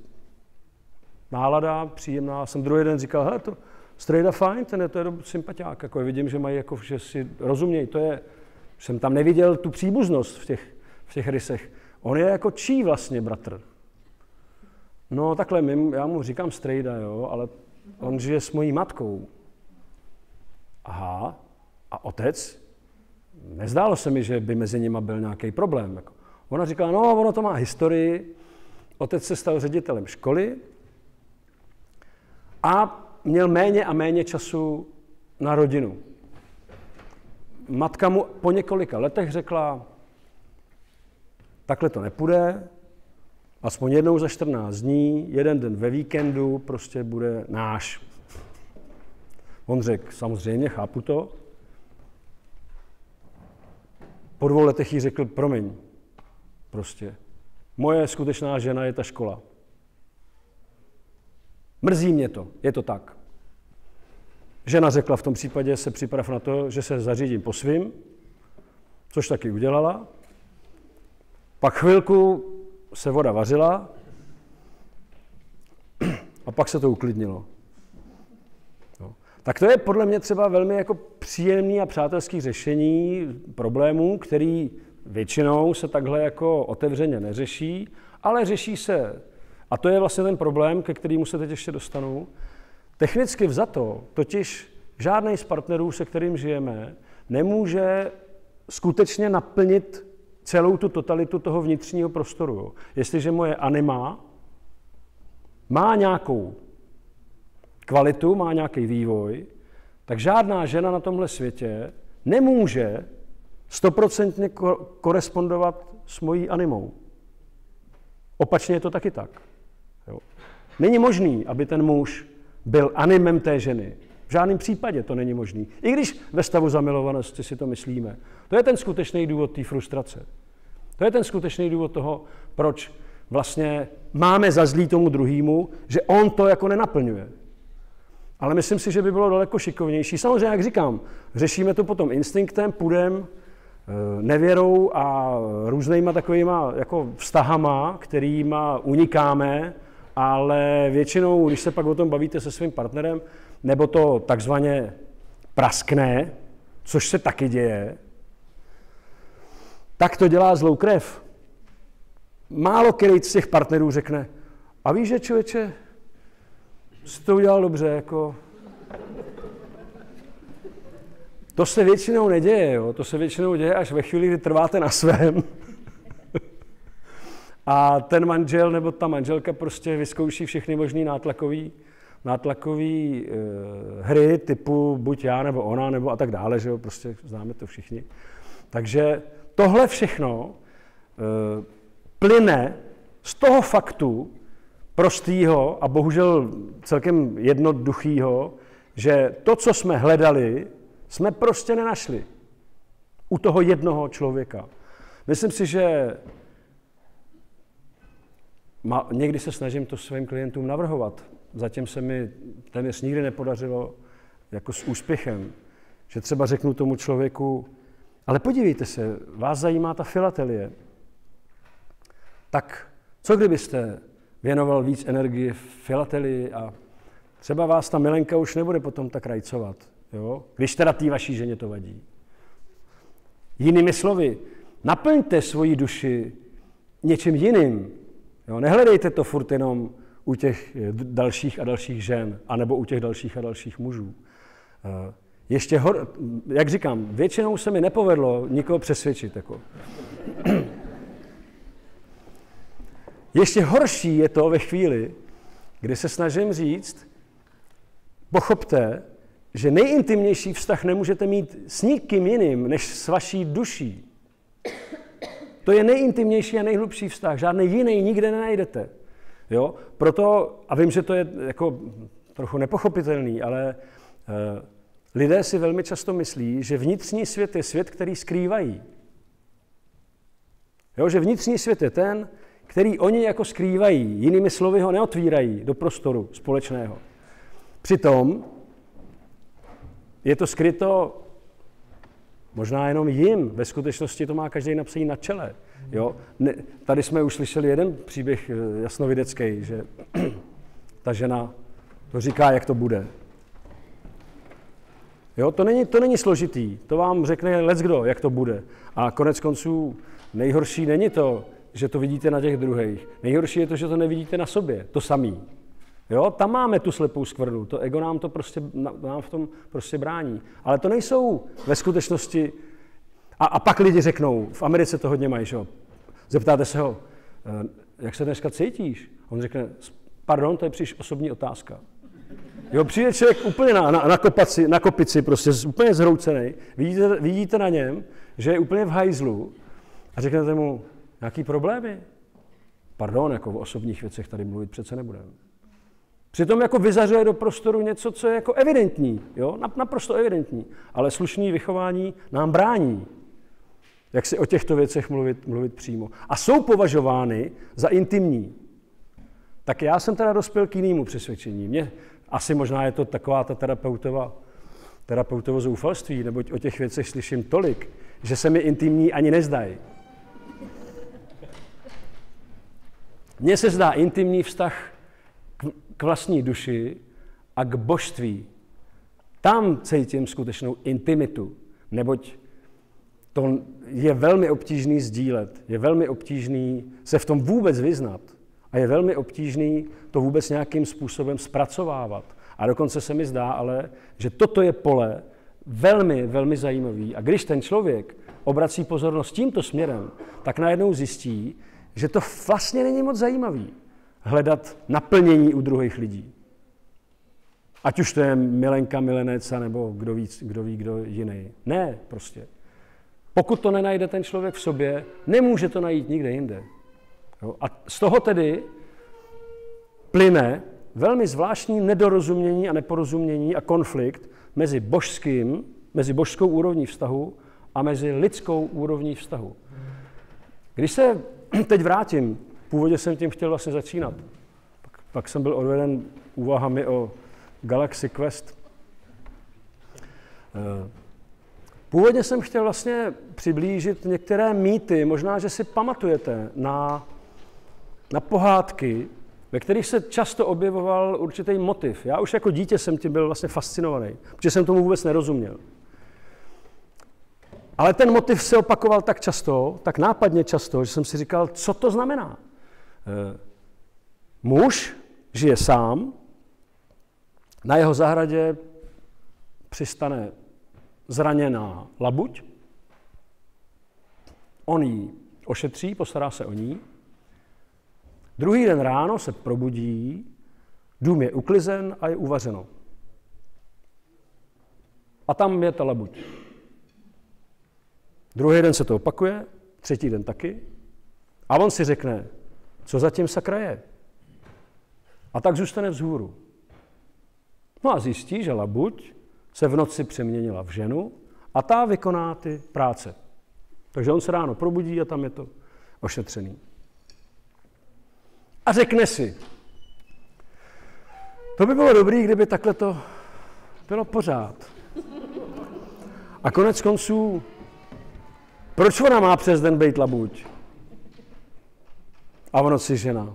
nálada, příjemná. Jsem druhý den říkal, hele, to strejda fajn, ten je, to je sympatiák, jako vidím, že mají, jako, že si rozumějí, to je, jsem tam neviděl tu příbuznost v těch, v těch rysech. On je jako čí vlastně bratr? No takhle, my, já mu říkám strejda, jo, ale on žije s mojí matkou. Aha, a otec? Nezdálo se mi, že by mezi nimi byl nějaký problém. Jako. Ona říkala, no, ono to má historii. Otec se stal ředitelem školy a měl méně a méně času na rodinu. Matka mu po několika letech řekla, takhle to nepůjde, aspoň jednou za 14 dní, jeden den ve víkendu prostě bude náš. On řekl, samozřejmě, chápu to. Po dvou letech jí řekl, promiň, Prostě. Moje skutečná žena je ta škola. Mrzí mě to, je to tak. Žena řekla v tom případě, se připrav na to, že se zařídím po svým, což taky udělala. Pak chvilku se voda vařila a pak se to uklidnilo. No. Tak to je podle mě třeba velmi jako příjemný a přátelský řešení problémů, který Většinou se takhle jako otevřeně neřeší, ale řeší se, a to je vlastně ten problém, ke kterému se teď ještě dostanu, technicky vzato, totiž žádný z partnerů, se kterým žijeme, nemůže skutečně naplnit celou tu totalitu toho vnitřního prostoru. Jestliže moje anima má nějakou kvalitu, má nějaký vývoj, tak žádná žena na tomhle světě nemůže stoprocentně korespondovat s mojí animou. Opačně je to taky tak. Jo. Není možný, aby ten muž byl animem té ženy. V žádném případě to není možný. I když ve stavu zamilovanosti si to myslíme. To je ten skutečný důvod té frustrace. To je ten skutečný důvod toho, proč vlastně máme za zlý tomu druhému, že on to jako nenaplňuje. Ale myslím si, že by bylo daleko šikovnější. Samozřejmě, jak říkám, řešíme to potom instinktem, půdem, Eh, nevěrou a různýma takovýma jako vztahama, kterýma unikáme, ale většinou, když se pak o tom bavíte se svým partnerem, nebo to takzvaně praskne, což se taky děje, tak to dělá zlou krev. Málo který z těch partnerů řekne, a víš, že člověče, jsi to udělal dobře, jako To se většinou neděje, jo? to se většinou děje až ve chvíli, kdy trváte na svém. A ten manžel nebo ta manželka prostě vyzkouší všechny možné nátlakové nátlakový e, hry typu buď já nebo ona nebo a tak dále, že jo, prostě známe to všichni. Takže tohle všechno e, plyne z toho faktu prostýho a bohužel celkem jednoduchýho, že to, co jsme hledali, jsme prostě nenašli u toho jednoho člověka. Myslím si, že někdy se snažím to svým klientům navrhovat. Zatím se mi téměř nikdy nepodařilo jako s úspěchem, že třeba řeknu tomu člověku, ale podívejte se, vás zajímá ta filatelie, tak co kdybyste věnoval víc energie filatelii a třeba vás ta milenka už nebude potom tak rajcovat, jo? když teda té vaší ženě to vadí. Jinými slovy, naplňte svoji duši něčím jiným. Jo? Nehledejte to furt jenom u těch dalších a dalších žen, anebo u těch dalších a dalších mužů. Eh, ještě hor, jak říkám, většinou se mi nepovedlo nikoho přesvědčit. Jako. Ještě horší je to ve chvíli, kdy se snažím říct, pochopte, že nejintimnější vztah nemůžete mít s nikým jiným, než s vaší duší. To je nejintimnější a nejhlubší vztah. Žádný jiný nikde nenajdete. Jo? Proto, a vím, že to je jako trochu nepochopitelný, ale e, lidé si velmi často myslí, že vnitřní svět je svět, který skrývají. Jo? Že vnitřní svět je ten, který oni jako skrývají, jinými slovy ho neotvírají do prostoru společného. Přitom je to skryto možná jenom jim, ve skutečnosti to má každý napsaný na čele. Jo? Ne, tady jsme už slyšeli jeden příběh eh, jasnovidecký, že ta žena to říká, jak to bude. Jo, to není, to není složitý, to vám řekne let's kdo, jak to bude. A konec konců nejhorší není to, že to vidíte na těch druhých. Nejhorší je to, že to nevidíte na sobě, to samý. Jo, tam máme tu slepou skvrnu, to ego nám to prostě, nám v tom prostě brání. Ale to nejsou ve skutečnosti, a, a pak lidi řeknou, v Americe to hodně mají, že jo, zeptáte se ho, eh, jak se dneska cítíš? On řekne, pardon, to je příliš osobní otázka. Jo, přijde člověk úplně na, na, na, kopaci, na kopici, prostě úplně zhroucený, vidíte, vidíte na něm, že je úplně v hajzlu a řeknete mu, Jaký problémy? Pardon, jako o osobních věcech tady mluvit přece nebudeme. Přitom jako vyzařuje do prostoru něco, co je jako evidentní, jo? naprosto evidentní, ale slušný vychování nám brání, jak si o těchto věcech mluvit, mluvit přímo. A jsou považovány za intimní. Tak já jsem teda dospěl k jinému přesvědčení. Mě, asi možná je to taková ta terapeutova, terapeutovo zoufalství, neboť o těch věcech slyším tolik, že se mi intimní ani nezdají. Mně se zdá intimní vztah k vlastní duši a k božství. Tam cítím skutečnou intimitu, neboť to je velmi obtížný sdílet, je velmi obtížný se v tom vůbec vyznat a je velmi obtížný to vůbec nějakým způsobem zpracovávat. A dokonce se mi zdá ale, že toto je pole velmi, velmi zajímavý. A když ten člověk obrací pozornost tímto směrem, tak najednou zjistí, že to vlastně není moc zajímavý hledat naplnění u druhých lidí. Ať už to je milenka, milenec, nebo kdo ví, kdo ví, kdo jiný. Ne, prostě. Pokud to nenajde ten člověk v sobě, nemůže to najít nikde jinde. Jo? A z toho tedy plyne velmi zvláštní nedorozumění a neporozumění a konflikt mezi božským, mezi božskou úrovní vztahu a mezi lidskou úrovní vztahu. Když se teď vrátím. Původně jsem tím chtěl vlastně začínat. Pak, pak jsem byl odveden úvahami o Galaxy Quest. Eh, původně jsem chtěl vlastně přiblížit některé mýty, možná, že si pamatujete na, na pohádky, ve kterých se často objevoval určitý motiv. Já už jako dítě jsem tím byl vlastně fascinovaný, protože jsem tomu vůbec nerozuměl. Ale ten motiv se opakoval tak často, tak nápadně často, že jsem si říkal, co to znamená. Eh, muž žije sám, na jeho zahradě přistane zraněná labuť, on ji ošetří, postará se o ní. Druhý den ráno se probudí, dům je uklizen a je uvařeno. A tam je ta labuť. Druhý den se to opakuje, třetí den taky. A on si řekne, co zatím sakra je. A tak zůstane vzhůru. No a zjistí, že labuť se v noci přeměnila v ženu a ta vykoná ty práce. Takže on se ráno probudí a tam je to ošetřený. A řekne si, to by bylo dobré, kdyby takhle to bylo pořád. A konec konců, proč ona má přes den být labuť? A ono si žena.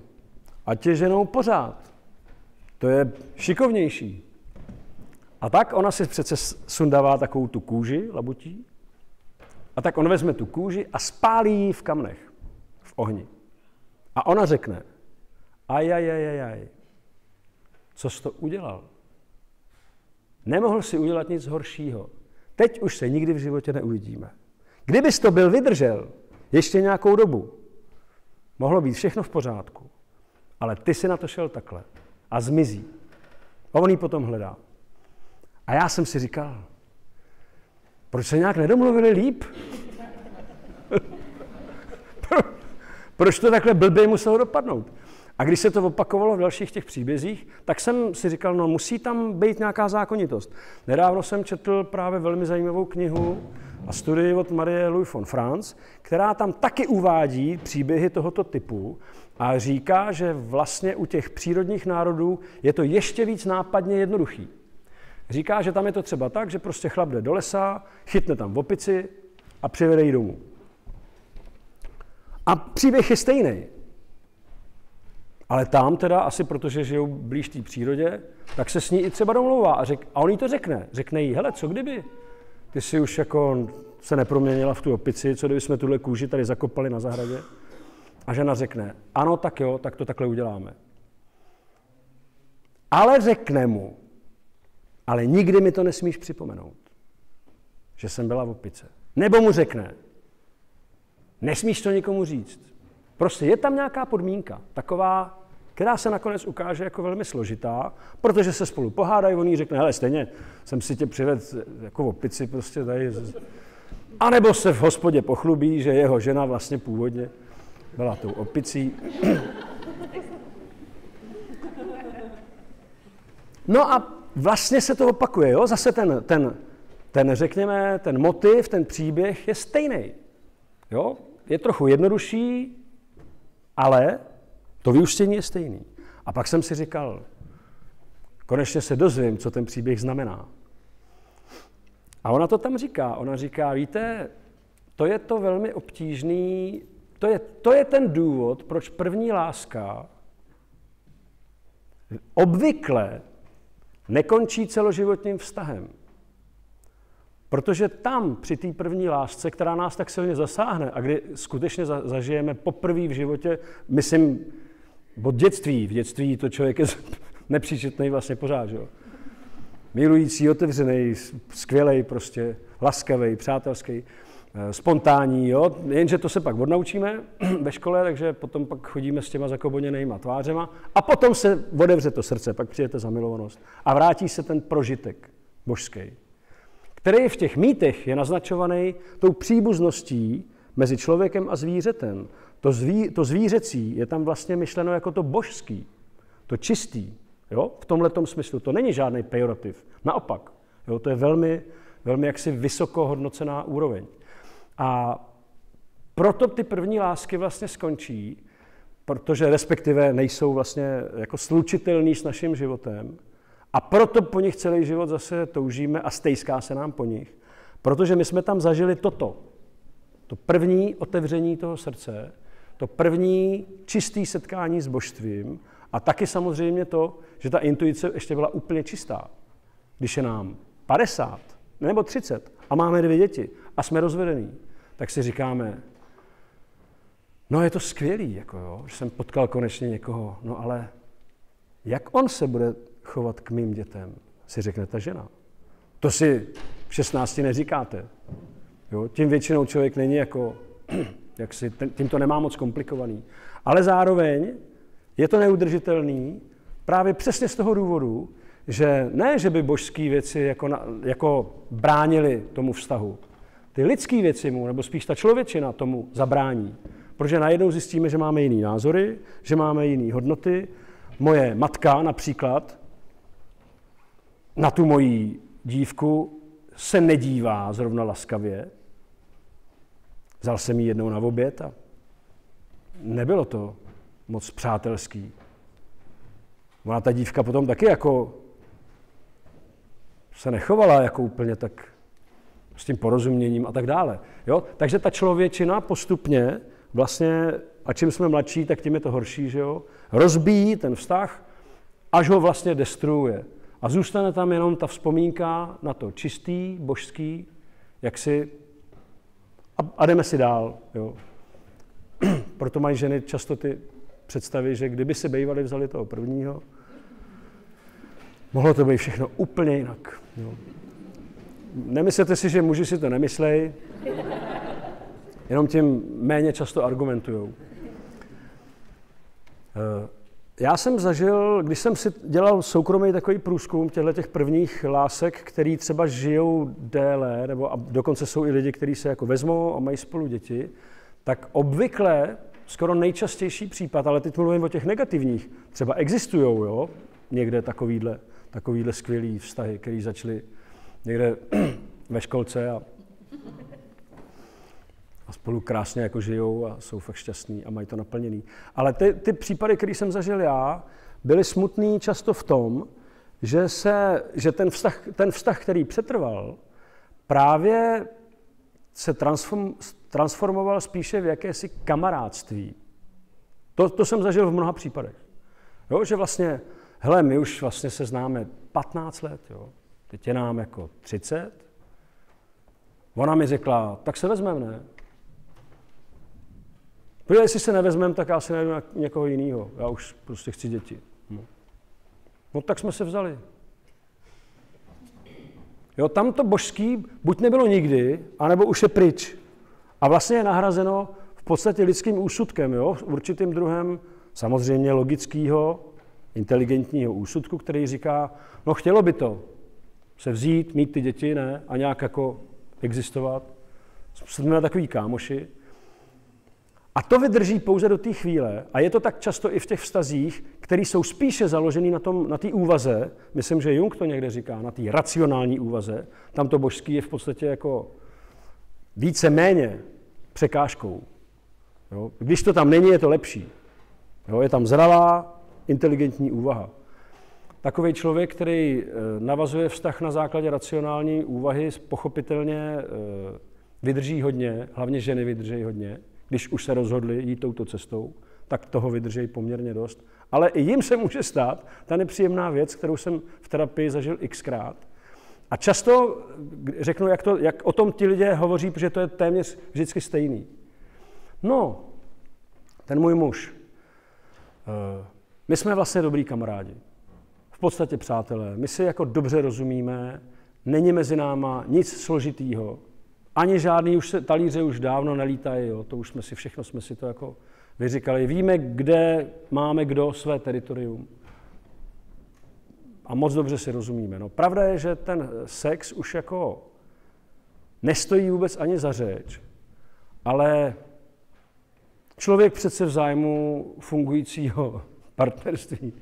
Ať je ženou pořád. To je šikovnější. A tak ona si přece sundává takovou tu kůži labutí. A tak on vezme tu kůži a spálí ji v kamnech, v ohni. A ona řekne, ajajajajaj, co jsi to udělal? Nemohl si udělat nic horšího. Teď už se nikdy v životě neuvidíme. Kdybys to byl vydržel ještě nějakou dobu, mohlo být všechno v pořádku. Ale ty si na to šel takhle a zmizí. A on ji potom hledá. A já jsem si říkal, proč se nějak nedomluvili líp? proč to takhle blbě muselo dopadnout? A když se to opakovalo v dalších těch příbězích, tak jsem si říkal, no musí tam být nějaká zákonitost. Nedávno jsem četl právě velmi zajímavou knihu a studii od Marie Louis von Franz, která tam taky uvádí příběhy tohoto typu a říká, že vlastně u těch přírodních národů je to ještě víc nápadně jednoduchý. Říká, že tam je to třeba tak, že prostě chlap jde do lesa, chytne tam opici a přivede ji domů. A příběh je stejný. Ale tam teda, asi protože žijou blíž té přírodě, tak se s ní i třeba domlouvá a, řek, a on jí to řekne. Řekne jí, hele, co kdyby? Ty si už jako se neproměnila v tu opici, co kdyby jsme tuhle kůži tady zakopali na zahradě? A žena řekne, ano, tak jo, tak to takhle uděláme. Ale řekne mu, ale nikdy mi to nesmíš připomenout, že jsem byla v opice. Nebo mu řekne, nesmíš to nikomu říct. Prostě je tam nějaká podmínka, taková, která se nakonec ukáže jako velmi složitá, protože se spolu pohádají, on jí řekne, hele, stejně jsem si tě přivedl jako opici prostě tady. A nebo se v hospodě pochlubí, že jeho žena vlastně původně byla tou opicí. No a vlastně se to opakuje, jo? Zase ten, ten, ten, řekněme, ten motiv, ten příběh je stejný. Jo? Je trochu jednodušší, ale to vyústění je stejný. A pak jsem si říkal, konečně se dozvím, co ten příběh znamená. A ona to tam říká. Ona říká, víte, to je to velmi obtížný, to je, to je ten důvod, proč první láska obvykle nekončí celoživotním vztahem. Protože tam, při té první lásce, která nás tak silně zasáhne a kdy skutečně zažijeme poprvé v životě, myslím, od dětství, v dětství to člověk je nepříčetný vlastně pořád, že jo? Milující, otevřený, skvělý prostě, laskavý, přátelský, eh, spontánní, jo? Jenže to se pak odnaučíme ve škole, takže potom pak chodíme s těma zakoboněnýma tvářema a potom se odevře to srdce, pak přijete zamilovanost a vrátí se ten prožitek božský který v těch mýtech je naznačovaný tou příbuzností mezi člověkem a zvířetem. To, zví, to zvířecí je tam vlastně myšleno jako to božský, to čistý. Jo? V tomhle smyslu to není žádný pejorativ. Naopak, jo? to je velmi, velmi jaksi vysoko hodnocená úroveň. A proto ty první lásky vlastně skončí, protože respektive nejsou vlastně jako slučitelný s naším životem, a proto po nich celý život zase toužíme a stejská se nám po nich. Protože my jsme tam zažili toto. To první otevření toho srdce, to první čistý setkání s božstvím a taky samozřejmě to, že ta intuice ještě byla úplně čistá. Když je nám 50 nebo 30 a máme dvě děti a jsme rozvedení, tak si říkáme, no je to skvělý, jako jo, že jsem potkal konečně někoho, no ale jak on se bude chovat k mým dětem, si řekne ta žena. To si v 16 neříkáte. Jo? Tím většinou člověk není jako, jak si, tím to nemá moc komplikovaný. Ale zároveň je to neudržitelný právě přesně z toho důvodu, že ne, že by božské věci jako, na, jako bránili tomu vztahu. Ty lidské věci mu, nebo spíš ta člověčina tomu zabrání. Protože najednou zjistíme, že máme jiný názory, že máme jiné hodnoty. Moje matka například na tu moji dívku se nedívá zrovna laskavě. Vzal jsem ji jednou na oběd a nebylo to moc přátelský. Ona ta dívka potom taky jako se nechovala jako úplně tak s tím porozuměním a tak dále. Jo? Takže ta člověčina postupně vlastně, a čím jsme mladší, tak tím je to horší, že jo? rozbíjí ten vztah, až ho vlastně destruuje. A zůstane tam jenom ta vzpomínka na to čistý, božský, jak si a, a jdeme si dál. Jo. Proto mají ženy často ty představy, že kdyby se bývali vzali toho prvního, mohlo to být všechno úplně jinak. Jo. Nemyslete si, že muži si to nemyslej, jenom tím méně často argumentují. Já jsem zažil, když jsem si dělal soukromý takový průzkum těchto těch prvních lásek, který třeba žijou déle, nebo a dokonce jsou i lidi, kteří se jako vezmou a mají spolu děti, tak obvykle skoro nejčastější případ, ale teď mluvím o těch negativních, třeba existují, jo, někde takovýhle, takovýhle skvělý vztahy, které začaly někde ve školce a, a spolu krásně jako žijou a jsou fakt šťastní a mají to naplněný. Ale ty, ty případy, které jsem zažil já, byly smutný často v tom, že, se, že ten, vztah, ten vztah, který přetrval, právě se transform, transformoval spíše v jakési kamarádství. To, to jsem zažil v mnoha případech. Jo, že vlastně, hele, my už vlastně se známe 15 let, jo. teď je nám jako 30. Ona mi řekla, tak se vezmeme, ne? Protože jestli se nevezmeme, tak já si najdu někoho jiného. Já už prostě chci děti. No. no tak jsme se vzali. Jo, tam to božský buď nebylo nikdy, anebo už je pryč. A vlastně je nahrazeno v podstatě lidským úsudkem, jo, určitým druhem samozřejmě logického, inteligentního úsudku, který říká, no chtělo by to se vzít, mít ty děti, ne, a nějak jako existovat. Jsme takový kámoši. A to vydrží pouze do té chvíle, a je to tak často i v těch vztazích, které jsou spíše založený na té na úvaze, myslím, že Jung to někde říká, na té racionální úvaze, tam to božský je v podstatě jako více méně překážkou. Jo? Když to tam není, je to lepší. Jo? Je tam zralá, inteligentní úvaha. Takový člověk, který eh, navazuje vztah na základě racionální úvahy, pochopitelně eh, vydrží hodně, hlavně ženy vydrží hodně, když už se rozhodli jít touto cestou, tak toho vydrží poměrně dost. Ale i jim se může stát ta nepříjemná věc, kterou jsem v terapii zažil xkrát, a často řeknu, jak, to, jak o tom ti lidé hovoří, protože to je téměř vždycky stejný. No, ten můj muž, eh, my jsme vlastně dobrý kamarádi. V podstatě přátelé. My si jako dobře rozumíme, není mezi náma nic složitýho. Ani žádný už se, talíře už dávno nelítají, jo. to už jsme si všechno jsme si to jako vyříkali. Víme, kde máme kdo své teritorium a moc dobře si rozumíme. No, pravda je, že ten sex už jako nestojí vůbec ani za řeč, ale člověk přece v zájmu fungujícího partnerství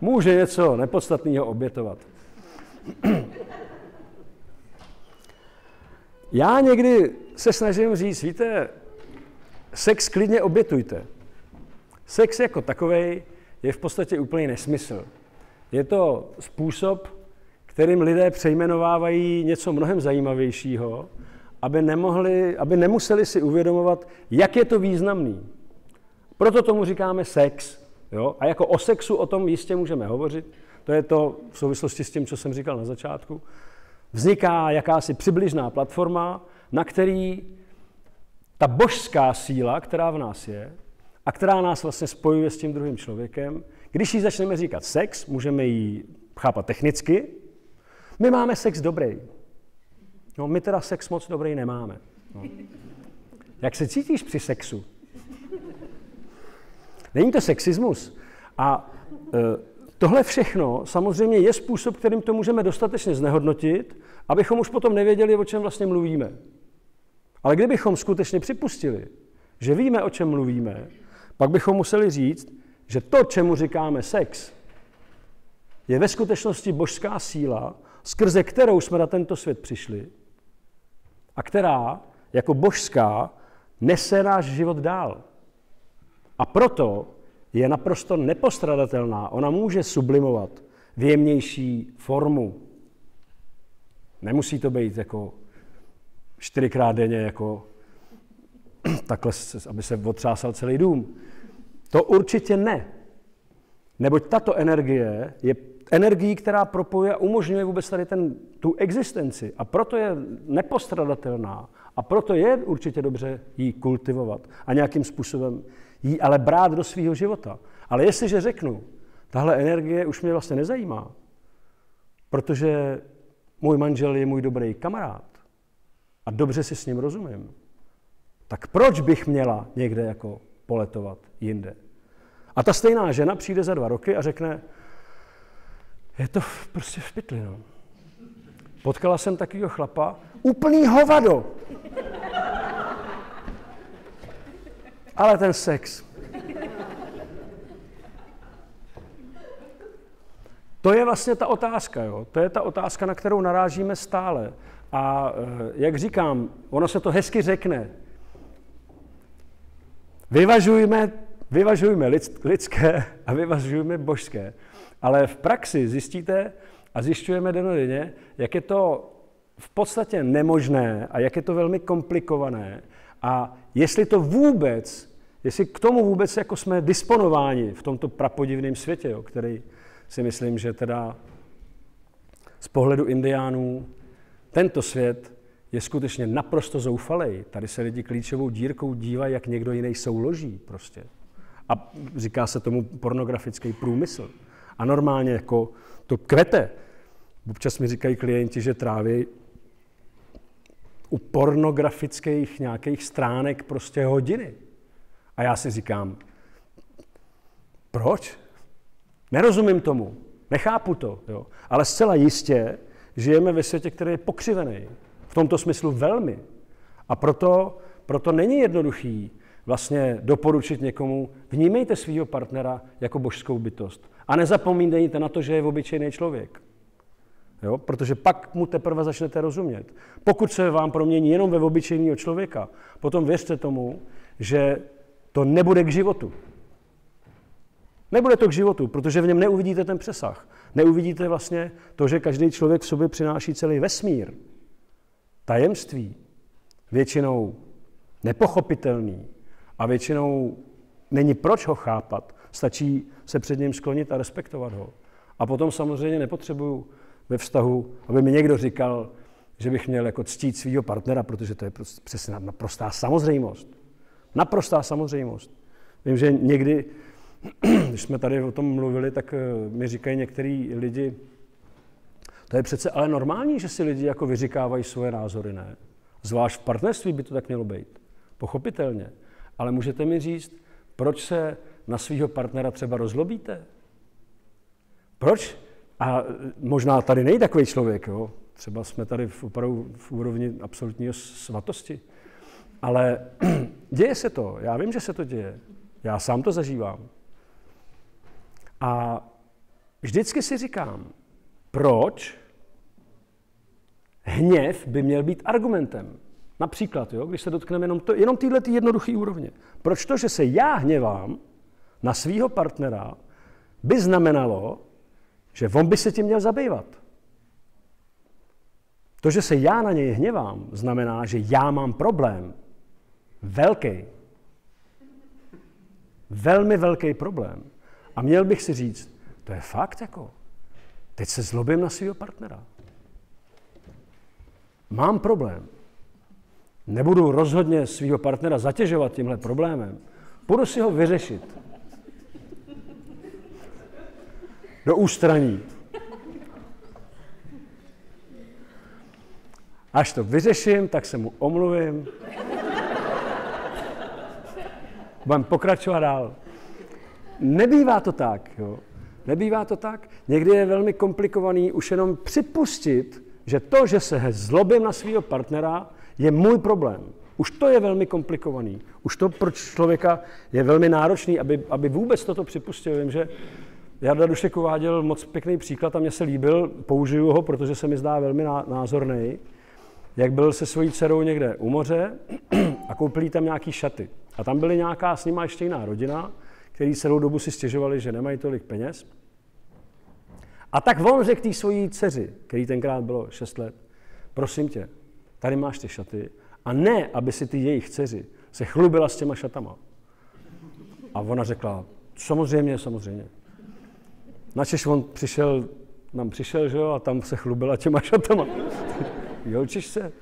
může něco nepodstatného obětovat. Já někdy se snažím říct, víte, sex klidně obětujte. Sex jako takový je v podstatě úplný nesmysl. Je to způsob, kterým lidé přejmenovávají něco mnohem zajímavějšího, aby, nemohli, aby nemuseli si uvědomovat, jak je to významný. Proto tomu říkáme sex. Jo? A jako o sexu o tom jistě můžeme hovořit. To je to v souvislosti s tím, co jsem říkal na začátku. Vzniká jakási přibližná platforma, na který ta božská síla, která v nás je, a která nás vlastně spojuje s tím druhým člověkem, když jí začneme říkat sex, můžeme ji chápat technicky. My máme sex dobrý. No, my teda sex moc dobrý nemáme. No. Jak se cítíš při sexu? Není to sexismus. A e, tohle všechno samozřejmě je způsob, kterým to můžeme dostatečně znehodnotit, abychom už potom nevěděli, o čem vlastně mluvíme. Ale kdybychom skutečně připustili, že víme, o čem mluvíme, pak bychom museli říct, že to, čemu říkáme sex, je ve skutečnosti božská síla, skrze kterou jsme na tento svět přišli a která jako božská nese náš život dál. A proto je naprosto nepostradatelná. Ona může sublimovat v jemnější formu. Nemusí to být jako čtyřikrát denně, jako takhle, aby se otřásal celý dům. To určitě ne. Neboť tato energie je energií, která propojuje a umožňuje vůbec tady ten, tu existenci. A proto je nepostradatelná. A proto je určitě dobře ji kultivovat a nějakým způsobem ji ale brát do svého života. Ale jestliže řeknu, tahle energie už mě vlastně nezajímá, protože můj manžel je můj dobrý kamarád a dobře si s ním rozumím, tak proč bych měla někde jako poletovat jinde? A ta stejná žena přijde za dva roky a řekne, je to prostě v pytli, no. Potkala jsem takového chlapa, úplný hovado. Ale ten sex. To je vlastně ta otázka, jo? To je ta otázka, na kterou narážíme stále. A eh, jak říkám, ono se to hezky řekne. Vyvažujme, vyvažujme lidské a vyvažujme božské. Ale v praxi zjistíte a zjišťujeme denodenně, jak je to v podstatě nemožné a jak je to velmi komplikované a jestli to vůbec, jestli k tomu vůbec jako jsme disponováni v tomto prapodivném světě, jo, který si myslím, že teda z pohledu indiánů tento svět je skutečně naprosto zoufalý. Tady se lidi klíčovou dírkou dívají, jak někdo jiný souloží prostě. A říká se tomu pornografický průmysl. A normálně jako to kvete. Občas mi říkají klienti, že tráví u pornografických nějakých stránek prostě hodiny. A já si říkám, proč? Nerozumím tomu, nechápu to, jo. ale zcela jistě žijeme ve světě, který je pokřivený. V tomto smyslu velmi. A proto, proto není jednoduchý vlastně doporučit někomu, vnímejte svého partnera jako božskou bytost. A nezapomínejte na to, že je obyčejný člověk. Jo? Protože pak mu teprve začnete rozumět. Pokud se vám promění jenom ve obyčejného člověka, potom věřte tomu, že to nebude k životu. Nebude to k životu, protože v něm neuvidíte ten přesah. Neuvidíte vlastně to, že každý člověk v sobě přináší celý vesmír. Tajemství. Většinou nepochopitelný. A většinou není proč ho chápat. Stačí se před ním sklonit a respektovat ho. A potom samozřejmě nepotřebuju ve vztahu, aby mi někdo říkal, že bych měl jako ctít svého partnera, protože to je prostě přesně naprostá samozřejmost. Naprostá samozřejmost. Vím, že někdy, když jsme tady o tom mluvili, tak eh, mi říkají některý lidi, to je přece ale normální, že si lidi jako vyříkávají svoje názory, ne? Zvlášť v partnerství by to tak mělo být. Pochopitelně. Ale můžete mi říct, proč se na svého partnera třeba rozlobíte? Proč? A možná tady není takový člověk, jo? třeba jsme tady v, opravdu v úrovni absolutní svatosti. Ale děje se to, já vím, že se to děje. Já sám to zažívám. A vždycky si říkám, proč hněv by měl být argumentem. Například, jo, když se dotkneme jenom, to, jenom tyhle ty jednoduché úrovně. Proč to, že se já hněvám na svého partnera, by znamenalo, že on by se tím měl zabývat. To, že se já na něj hněvám, znamená, že já mám problém. Velký. Velmi velký problém. A měl bych si říct, to je fakt jako, teď se zlobím na svého partnera. Mám problém. Nebudu rozhodně svého partnera zatěžovat tímhle problémem. Budu si ho vyřešit. Do ústraní. Až to vyřeším, tak se mu omluvím. Budeme pokračovat dál. Nebývá to tak. Jo. Nebývá to tak. Někdy je velmi komplikovaný už jenom připustit, že to, že se zlobím na svého partnera, je můj problém. Už to je velmi komplikovaný. Už to pro člověka je velmi náročný, aby, aby vůbec toto připustil. Vím, že Jarda Dušek uváděl moc pěkný příklad a mně se líbil, použiju ho, protože se mi zdá velmi názorný, jak byl se svojí dcerou někde u moře a koupili tam nějaký šaty. A tam byly nějaká s nima ještě jiná rodina, který celou dobu si stěžovali, že nemají tolik peněz. A tak on řekl té svojí dceři, který tenkrát bylo 6 let, prosím tě, tady máš ty šaty a ne, aby si ty jejich dceři se chlubila s těma šatama. A ona řekla, samozřejmě, samozřejmě. Načež on přišel, nám přišel, že jo, a tam se chlubila těma šatama. Jolčiš se.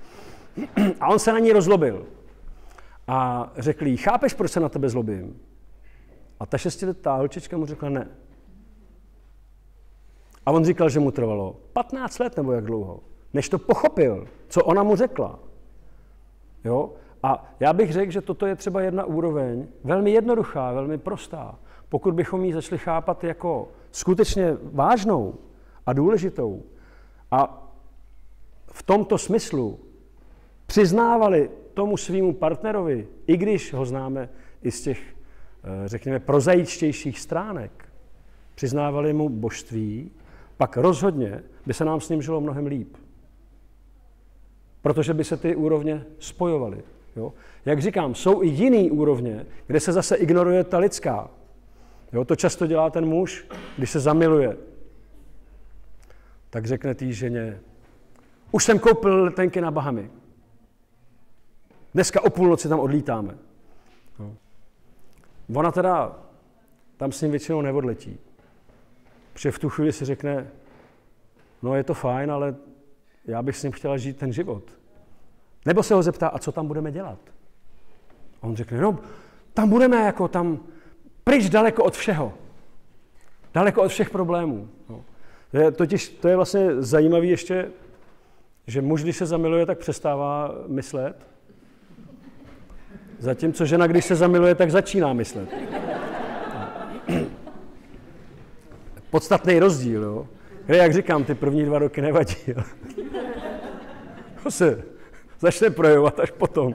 A on se na ní rozlobil. A řekl jí, chápeš, proč se na tebe zlobím? A ta šestiletá holčička mu řekla ne. A on říkal, že mu trvalo 15 let nebo jak dlouho, než to pochopil, co ona mu řekla. Jo? A já bych řekl, že toto je třeba jedna úroveň, velmi jednoduchá, velmi prostá. Pokud bychom ji začali chápat jako skutečně vážnou a důležitou a v tomto smyslu přiznávali tomu svýmu partnerovi, i když ho známe i z těch, eh, řekněme, prozajičtějších stránek, přiznávali mu božství, pak rozhodně by se nám s ním žilo mnohem líp. Protože by se ty úrovně spojovaly. Jo? Jak říkám, jsou i jiné úrovně, kde se zase ignoruje ta lidská. Jo? To často dělá ten muž, když se zamiluje. Tak řekne té ženě, už jsem koupil letenky na Bahamy. Dneska o půlnoci tam odlítáme. No. Ona teda tam s ním většinou neodletí. Protože v tu chvíli si řekne, no je to fajn, ale já bych s ním chtěla žít ten život. Nebo se ho zeptá, a co tam budeme dělat? A on řekne, no tam budeme jako tam pryč daleko od všeho. Daleko od všech problémů. No. To je, totiž to je vlastně zajímavé ještě, že muž, když se zamiluje, tak přestává myslet Zatímco žena, když se zamiluje, tak začíná myslet. Podstatný rozdíl, jo. Jak říkám, ty první dva roky nevadí. Jo. To se začne projevovat až potom.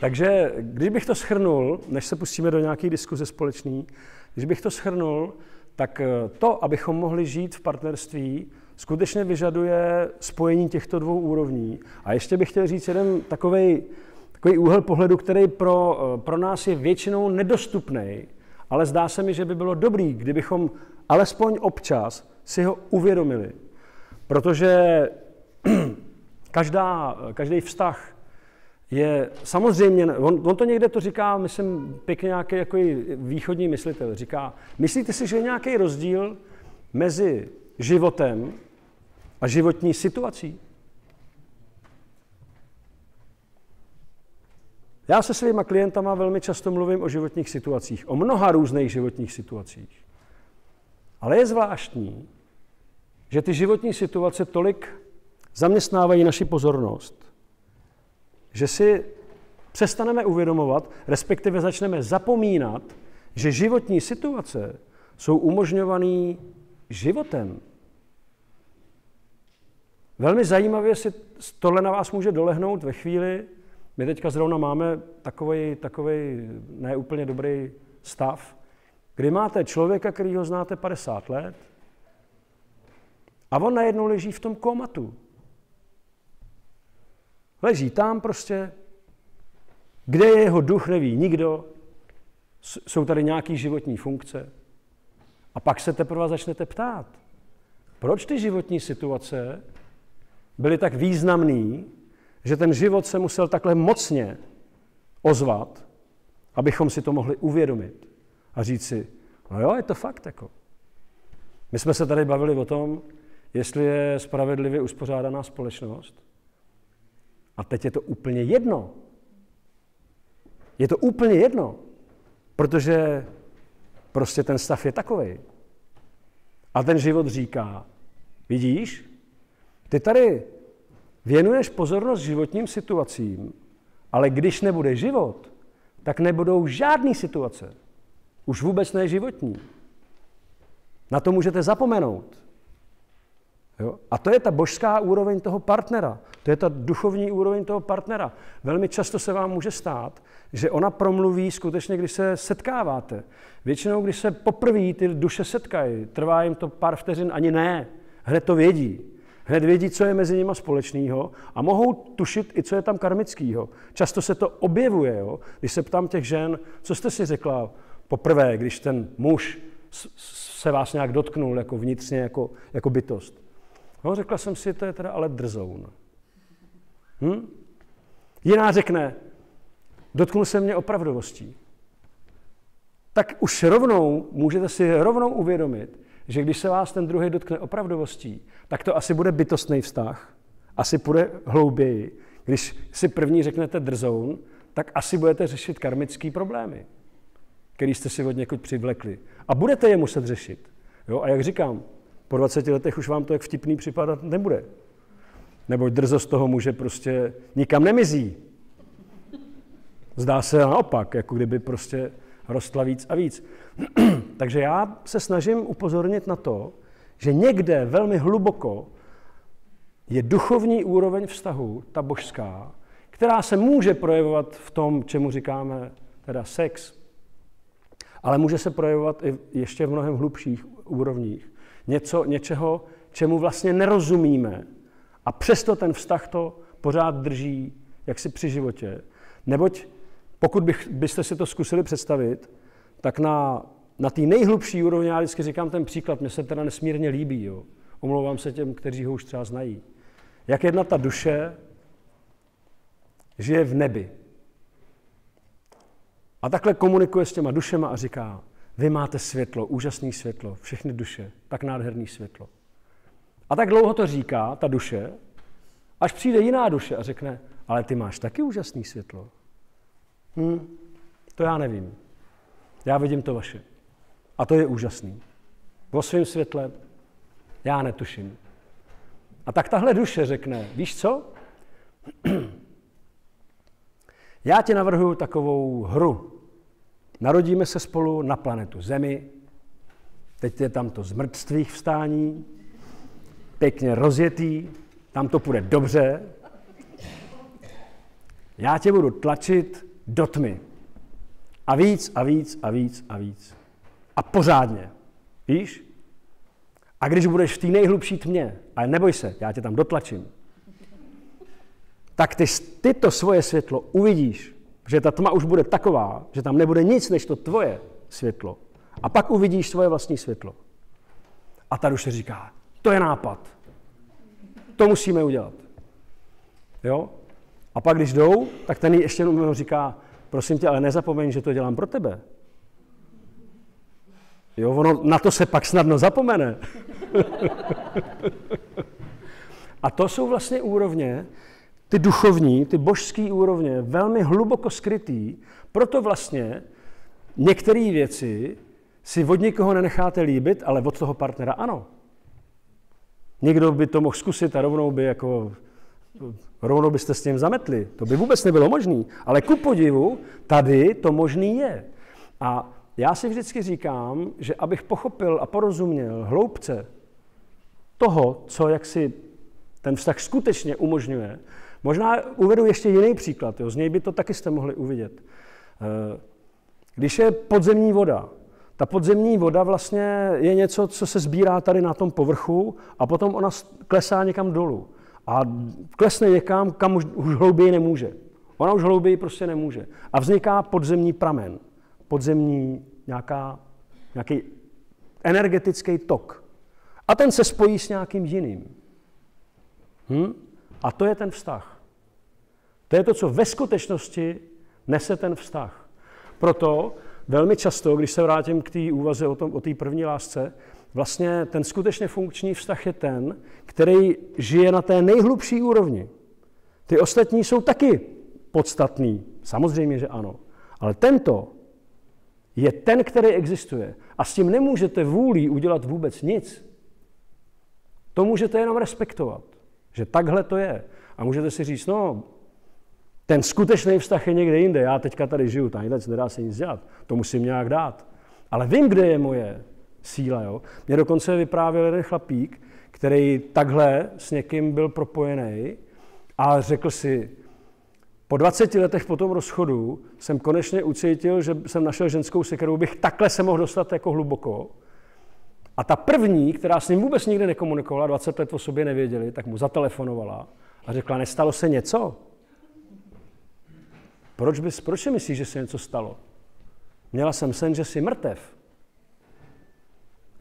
Takže když bych to schrnul, než se pustíme do nějaké diskuze společný, když bych to schrnul, tak eh, to, abychom mohli žít v partnerství, skutečně vyžaduje spojení těchto dvou úrovní. A ještě bych chtěl říct jeden takový takový úhel pohledu, který pro, eh, pro nás je většinou nedostupný, ale zdá se mi, že by bylo dobrý, kdybychom alespoň občas si ho uvědomili. Protože každá, každý vztah je samozřejmě, on, on to někde to říká, myslím, pěkně nějaký jako východní myslitel, říká, myslíte si, že je nějaký rozdíl mezi životem a životní situací? Já se svýma klientama velmi často mluvím o životních situacích, o mnoha různých životních situacích. Ale je zvláštní, že ty životní situace tolik zaměstnávají naši pozornost, že si přestaneme uvědomovat, respektive začneme zapomínat, že životní situace jsou umožňované životem. Velmi zajímavě si tohle na vás může dolehnout ve chvíli, my teďka zrovna máme takový, takový neúplně dobrý stav, kdy máte člověka, který ho znáte 50 let a on najednou leží v tom komatu. Leží tam prostě, kde je jeho duch, neví nikdo, jsou tady nějaké životní funkce. A pak se teprve začnete ptát, proč ty životní situace byly tak významné, že ten život se musel takhle mocně ozvat, abychom si to mohli uvědomit a říct si, no jo, je to fakt jako. My jsme se tady bavili o tom, jestli je spravedlivě uspořádaná společnost. A teď je to úplně jedno. Je to úplně jedno, protože prostě ten stav je takový. A ten život říká, vidíš, ty tady věnuješ pozornost životním situacím, ale když nebude život, tak nebudou žádné situace. Už vůbec ne životní. Na to můžete zapomenout. Jo? A to je ta božská úroveň toho partnera. To je ta duchovní úroveň toho partnera. Velmi často se vám může stát, že ona promluví skutečně, když se setkáváte. Většinou, když se poprvé ty duše setkají, trvá jim to pár vteřin, ani ne. Hned to vědí. Hned vědí, co je mezi nimi společného a mohou tušit i, co je tam karmického. Často se to objevuje. Jo? Když se ptám těch žen, co jste si řekla poprvé, když ten muž se vás nějak dotknul jako vnitřně, jako, jako bytost. No, řekla jsem si, to je teda ale drzoun. Hm? Jiná řekne, dotknul se mě opravdovostí. Tak už rovnou, můžete si rovnou uvědomit, že když se vás ten druhý dotkne opravdovostí, tak to asi bude bytostný vztah, asi půjde hlouběji. Když si první řeknete drzoun, tak asi budete řešit karmické problémy, který jste si od někud přivlekli. A budete je muset řešit. Jo? A jak říkám, po 20 letech už vám to jak vtipný připadat nebude. Nebo drzost toho muže prostě nikam nemizí. Zdá se naopak, jako kdyby prostě rostla víc a víc. Takže já se snažím upozornit na to, že někde velmi hluboko je duchovní úroveň vztahu, ta božská, která se může projevovat v tom, čemu říkáme teda sex, ale může se projevovat i ještě v mnohem hlubších úrovních. Něco, něčeho, čemu vlastně nerozumíme a přesto ten vztah to pořád drží jaksi při životě. Neboť pokud bych, byste si to zkusili představit, tak na, na té nejhlubší úrovni, já vždycky říkám ten příklad, mě se teda nesmírně líbí, jo. omlouvám se těm, kteří ho už třeba znají. Jak jedna ta duše žije v nebi. A takhle komunikuje s těma dušema a říká, vy máte světlo, úžasné světlo, všechny duše, tak nádherný světlo. A tak dlouho to říká ta duše, až přijde jiná duše a řekne, ale ty máš taky úžasné světlo. Hm, to já nevím. Já vidím to vaše. A to je úžasný. O svém světle já netuším. A tak tahle duše řekne, víš co? Já ti navrhuju takovou hru. Narodíme se spolu na planetu Zemi. Teď je tam to zmrtvých vstání, pěkně rozjetý, tam to půjde dobře. Já tě budu tlačit do tmy. A víc a víc a víc a víc. A pořádně. Víš? A když budeš v té nejhlubší tmě, ale neboj se, já tě tam dotlačím, tak ty, ty to svoje světlo uvidíš, že ta tma už bude taková, že tam nebude nic než to tvoje světlo. A pak uvidíš svoje vlastní světlo. A ta duše říká, to je nápad. To musíme udělat. Jo? A pak, když jdou, tak ten ještě jenom říká, prosím tě, ale nezapomeň, že to dělám pro tebe. Jo, ono na to se pak snadno zapomene. a to jsou vlastně úrovně, ty duchovní, ty božské úrovně, velmi hluboko skrytý, proto vlastně některé věci si od někoho nenecháte líbit, ale od toho partnera ano. Někdo by to mohl zkusit a rovnou by jako rovnou byste s ním zametli. To by vůbec nebylo možné. Ale ku podivu, tady to možný je. A já si vždycky říkám, že abych pochopil a porozuměl hloubce toho, co jak si ten vztah skutečně umožňuje, možná uvedu ještě jiný příklad, jo, z něj by to taky jste mohli uvidět. Eh, když je podzemní voda, ta podzemní voda vlastně je něco, co se sbírá tady na tom povrchu a potom ona klesá někam dolů. A klesne někam, kam už, už hlouběji nemůže. Ona už hlouběji prostě nemůže. A vzniká podzemní pramen, podzemní nějaká, nějaký energetický tok. A ten se spojí s nějakým jiným. Hm? A to je ten vztah. To je to, co ve skutečnosti nese ten vztah. Proto velmi často, když se vrátím k té úvaze o, tom, o té první lásce, vlastně ten skutečně funkční vztah je ten, který žije na té nejhlubší úrovni. Ty ostatní jsou taky podstatný, samozřejmě, že ano. Ale tento je ten, který existuje. A s tím nemůžete vůlí udělat vůbec nic. To můžete jenom respektovat. Že takhle to je. A můžete si říct, no, ten skutečný vztah je někde jinde. Já teďka tady žiju, tadyhle nedá se nic dělat. To musím nějak dát. Ale vím, kde je moje síla. Jo? Mě dokonce vyprávěl jeden chlapík, který takhle s někým byl propojený a řekl si, po 20 letech po tom rozchodu jsem konečně ucítil, že jsem našel ženskou, se kterou bych takhle se mohl dostat jako hluboko. A ta první, která s ním vůbec nikdy nekomunikovala, 20 let o sobě nevěděli, tak mu zatelefonovala a řekla, nestalo se něco? Proč, bys, proč si myslíš, že se něco stalo? Měla jsem sen, že jsi mrtev.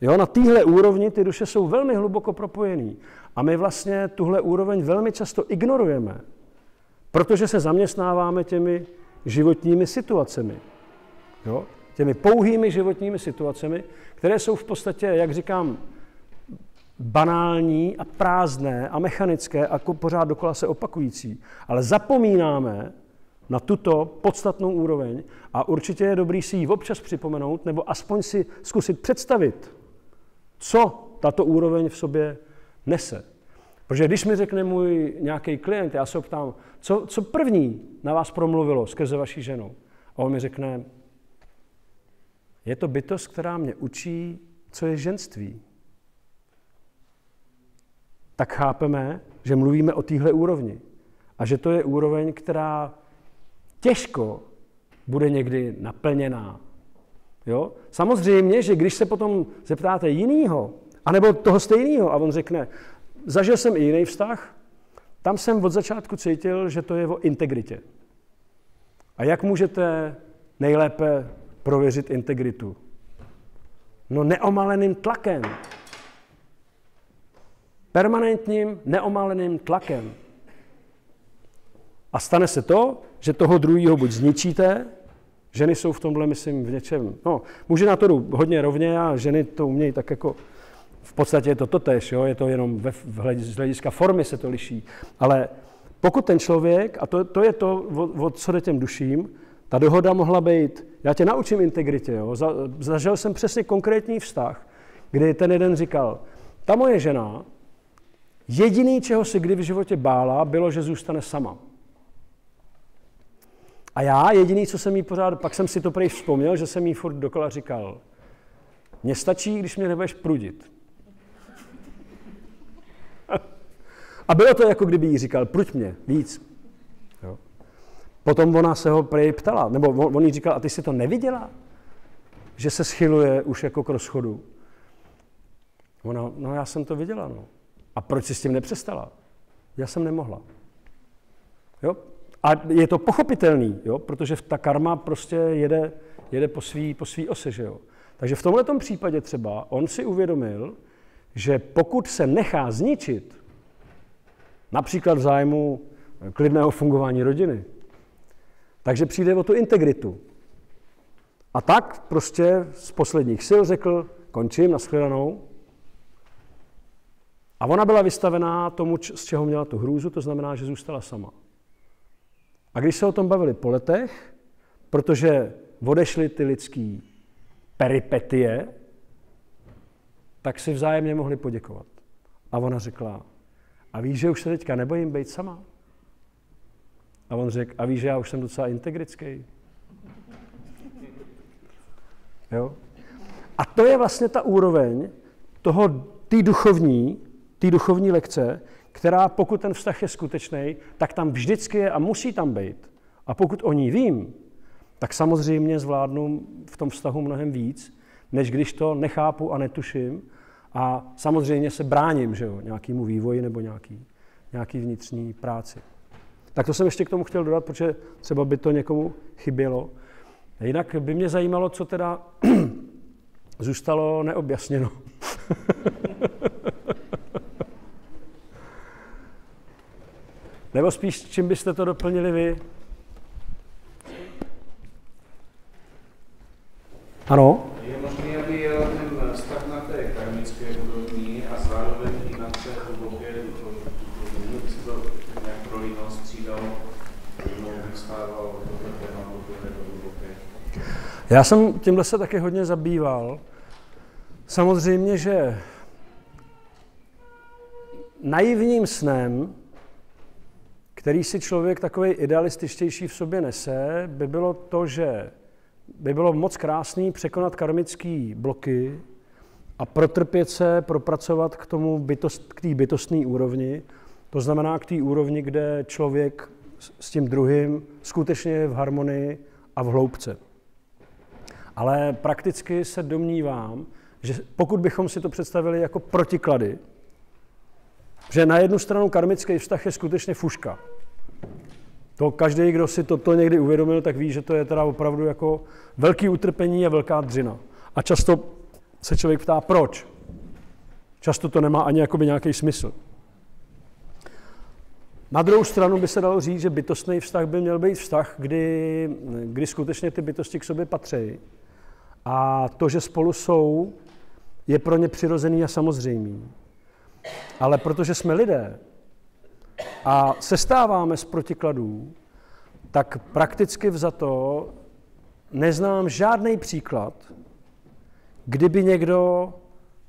Jo, na téhle úrovni ty duše jsou velmi hluboko propojený. A my vlastně tuhle úroveň velmi často ignorujeme, protože se zaměstnáváme těmi životními situacemi. Jo? Těmi pouhými životními situacemi, které jsou v podstatě, jak říkám, banální a prázdné a mechanické a pořád dokola se opakující. Ale zapomínáme na tuto podstatnou úroveň a určitě je dobrý si ji občas připomenout nebo aspoň si zkusit představit, co tato úroveň v sobě nese. Protože když mi řekne můj nějaký klient, já se ptám, co, co první na vás promluvilo skrze vaší ženou? A on mi řekne, je to bytost, která mě učí, co je ženství. Tak chápeme, že mluvíme o téhle úrovni. A že to je úroveň, která těžko bude někdy naplněná. Jo? Samozřejmě, že když se potom zeptáte jinýho, anebo toho stejného, a on řekne, zažil jsem i jiný vztah, tam jsem od začátku cítil, že to je o integritě. A jak můžete nejlépe prověřit integritu? No neomaleným tlakem. Permanentním neomaleným tlakem. A stane se to, že toho druhého buď zničíte, ženy jsou v tomhle, myslím, v něčem, no, muži na to jdou hodně rovně a ženy to umějí tak jako, v podstatě je to totéž, jo? je to jenom ve, v z hlediska formy se to liší, ale pokud ten člověk, a to, to je to, o, o co jde těm duším, ta dohoda mohla být, já tě naučím integritě, jo? Za, zažil jsem přesně konkrétní vztah, kdy ten jeden říkal, ta moje žena, jediný, čeho se kdy v životě bála, bylo, že zůstane sama. A já jediný, co jsem jí pořád, pak jsem si to prej vzpomněl, že jsem jí furt dokola říkal, mně stačí, když mě nebudeš prudit. A bylo to jako kdyby jí říkal, pruď mě víc. Jo. Potom ona se ho prej ptala, nebo on, on jí říkal, a ty si to neviděla? Že se schyluje už jako k rozchodu. Ona, no já jsem to viděla, no. A proč si s tím nepřestala? Já jsem nemohla. Jo? A je to pochopitelný, jo? protože ta karma prostě jede, jede po svý, po svý ose. Že jo? Takže v tomto případě třeba on si uvědomil, že pokud se nechá zničit, například v zájmu klidného fungování rodiny, takže přijde o tu integritu. A tak prostě z posledních sil řekl, končím, nashledanou. A ona byla vystavená tomu, z čeho měla tu hrůzu, to znamená, že zůstala sama. A když se o tom bavili po letech, protože odešly ty lidské peripetie, tak si vzájemně mohli poděkovat. A ona řekla, a víš, že už se teďka nebojím být sama? A on řekl, a víš, že já už jsem docela integrický? Jo? A to je vlastně ta úroveň toho, té duchovní, té duchovní lekce, která pokud ten vztah je skutečný, tak tam vždycky je a musí tam být. A pokud o ní vím, tak samozřejmě zvládnu v tom vztahu mnohem víc, než když to nechápu a netuším. A samozřejmě se bráním že jo, nějakému vývoji nebo nějaký, nějaký vnitřní práci. Tak to jsem ještě k tomu chtěl dodat, protože třeba by to někomu chybělo. Jinak by mě zajímalo, co teda zůstalo neobjasněno. Nebo spíš, čím byste to doplnili vy? Ano? Je možné, aby jel ten vztah na té karmické úrovni a zároveň i na té hluboké duchovní, by se to nějak prolínal, střídal, jednou vystával tohle téma hluboké do hluboké. Já jsem tímhle se také hodně zabýval. Samozřejmě, že naivním snem, který si člověk takový idealističtější v sobě nese, by bylo to, že by bylo moc krásný překonat karmické bloky a protrpět se, propracovat k tomu bytost, k té bytostné úrovni, to znamená k té úrovni, kde člověk s tím druhým skutečně je v harmonii a v hloubce. Ale prakticky se domnívám, že pokud bychom si to představili jako protiklady, že na jednu stranu karmický vztah je skutečně fuška. To každý, kdo si toto někdy uvědomil, tak ví, že to je teda opravdu jako velký utrpení a velká dřina. A často se člověk ptá, proč. Často to nemá ani jakoby nějaký smysl. Na druhou stranu by se dalo říct, že bytostný vztah by měl být vztah, kdy, kdy skutečně ty bytosti k sobě patří. A to, že spolu jsou, je pro ně přirozený a samozřejmý. Ale protože jsme lidé a sestáváme z protikladů, tak prakticky vzato neznám žádný příklad, kdyby někdo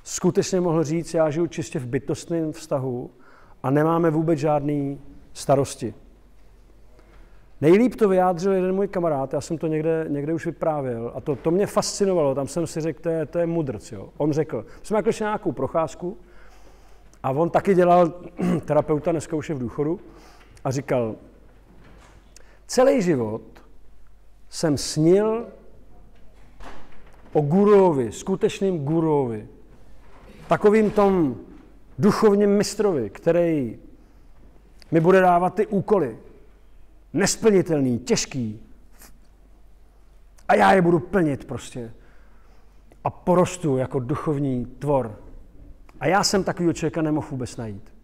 skutečně mohl říct, já žiju čistě v bytostném vztahu a nemáme vůbec žádný starosti. Nejlíp to vyjádřil jeden můj kamarád, já jsem to někde, někde už vyprávěl a to, to mě fascinovalo, tam jsem si řekl, to je, to je mudrc. Jo. On řekl, jsme jako nějakou procházku a on taky dělal terapeuta, dneska už je v důchodu, a říkal, celý život jsem snil o guruovi, skutečným guruovi, takovým tom duchovním mistrovi, který mi bude dávat ty úkoly, nesplnitelný, těžký. A já je budu plnit prostě. A porostu jako duchovní tvor. A já jsem takovýho člověka nemohl vůbec najít.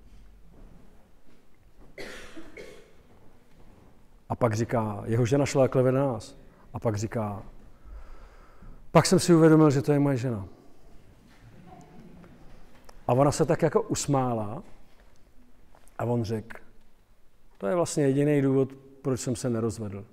A pak říká, jeho žena šla takhle na nás. A pak říká, pak jsem si uvědomil, že to je moje žena. A ona se tak jako usmála a on řekl, to je vlastně jediný důvod, proč jsem se nerozvedl.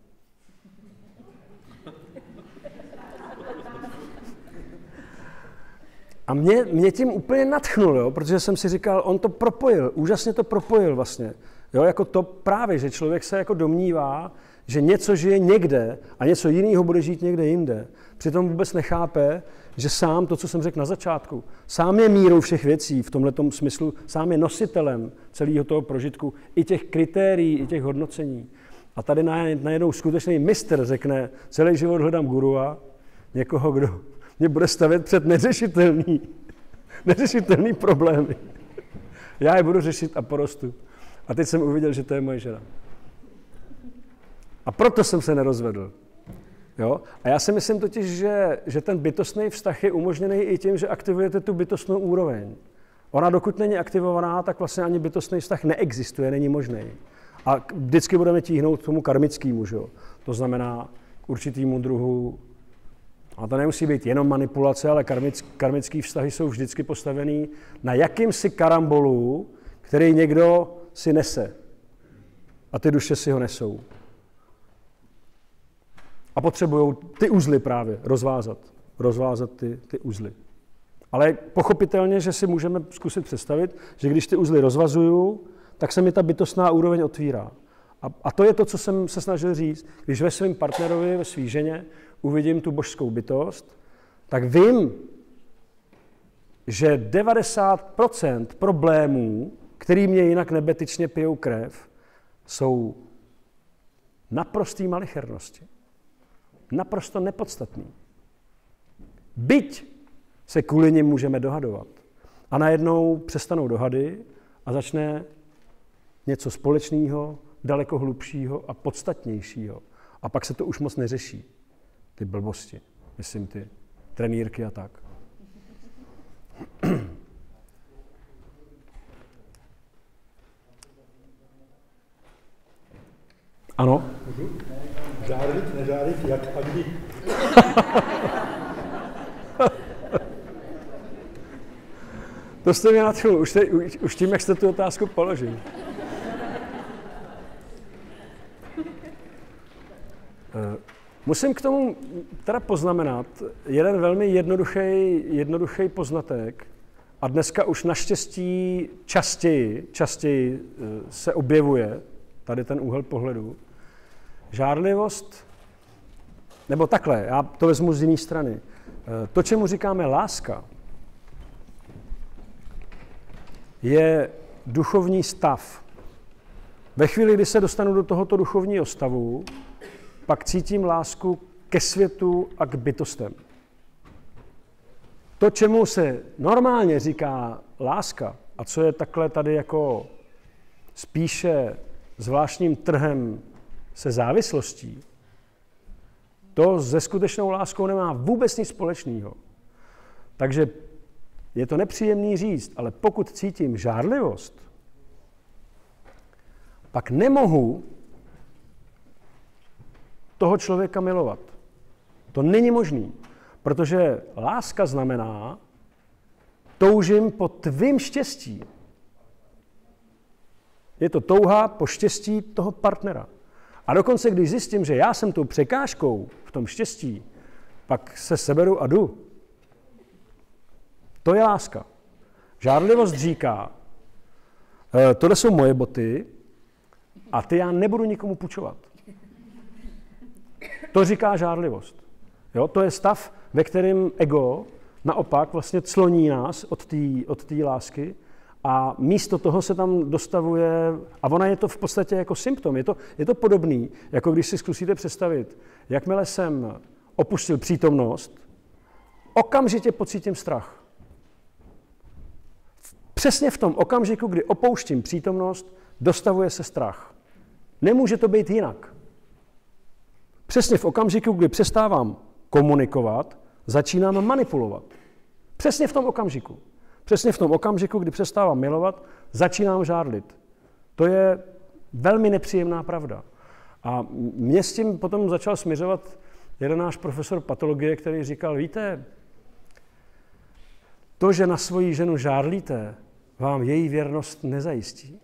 A mě, mě tím úplně natchnul, jo, protože jsem si říkal, on to propojil, úžasně to propojil vlastně. Jo, jako to právě, že člověk se jako domnívá, že něco žije někde a něco jiného bude žít někde jinde. Přitom vůbec nechápe, že sám, to, co jsem řekl na začátku, sám je mírou všech věcí v tomhle smyslu, sám je nositelem celého toho prožitku, i těch kritérií, i těch hodnocení. A tady najednou skutečný mistr řekne, celý život hledám gurua, někoho, kdo mě bude stavět před neřešitelný, neřešitelný problémy. Já je budu řešit a porostu. A teď jsem uviděl, že to je moje žena. A proto jsem se nerozvedl. Jo? A já si myslím totiž, že, že ten bytostný vztah je umožněný i tím, že aktivujete tu bytostnou úroveň. Ona dokud není aktivovaná, tak vlastně ani bytostný vztah neexistuje, není možný. A vždycky budeme tíhnout k tomu karmickému, že? to znamená k určitýmu druhu. A to nemusí být jenom manipulace, ale karmické vztahy jsou vždycky postavený na jakýmsi karambolu, který někdo si nese. A ty duše si ho nesou. A potřebují ty uzly právě rozvázat. Rozvázat ty, ty uzly. Ale pochopitelně, že si můžeme zkusit představit, že když ty uzly rozvazuju, tak se mi ta bytostná úroveň otvírá. A, a to je to, co jsem se snažil říct. Když ve svém partnerovi, ve své ženě uvidím tu božskou bytost, tak vím, že 90% problémů, který mě jinak nebetyčně pijou krev, jsou naprostý malichernosti naprosto nepodstatný. Byť se kvůli nim můžeme dohadovat. A najednou přestanou dohady a začne něco společného, daleko hlubšího a podstatnějšího. A pak se to už moc neřeší. Ty blbosti, myslím ty trenýrky a tak. Ano? Žárlit, nežárlit, jak a kdy. to jste mě nadchl, už, už, už tím, jak jste tu otázku položil. Eh, musím k tomu teda poznamenat jeden velmi jednoduchý, jednoduchý poznatek, a dneska už naštěstí častěji, častěji eh, se objevuje tady ten úhel pohledu, žárlivost, nebo takhle, já to vezmu z jiné strany. Eh, to, čemu říkáme láska, je duchovní stav. Ve chvíli, kdy se dostanu do tohoto duchovního stavu, pak cítím lásku ke světu a k bytostem. To, čemu se normálně říká láska, a co je takhle tady jako spíše zvláštním trhem se závislostí, to se skutečnou láskou nemá vůbec nic společného. Takže je to nepříjemný říct, ale pokud cítím žárlivost, pak nemohu toho člověka milovat. To není možný, protože láska znamená, toužím po tvým štěstí. Je to touha po štěstí toho partnera. A dokonce, když zjistím, že já jsem tou překážkou v tom štěstí, pak se seberu a jdu. To je láska. Žárlivost říká, e, tohle jsou moje boty a ty já nebudu nikomu půjčovat. To říká žárlivost. Jo? To je stav, ve kterém ego naopak vlastně cloní nás od té od lásky a místo toho se tam dostavuje, a ona je to v podstatě jako symptom, je to, je to podobný, jako když si zkusíte představit, jakmile jsem opustil přítomnost, okamžitě pocítím strach. Přesně v tom okamžiku, kdy opouštím přítomnost, dostavuje se strach. Nemůže to být jinak. Přesně v okamžiku, kdy přestávám komunikovat, začínám manipulovat. Přesně v tom okamžiku. Přesně v tom okamžiku, kdy přestávám milovat, začínám žárlit. To je velmi nepříjemná pravda. A mě s tím potom začal směřovat jeden náš profesor patologie, který říkal, víte, to, že na svoji ženu žárlíte, vám její věrnost nezajistí.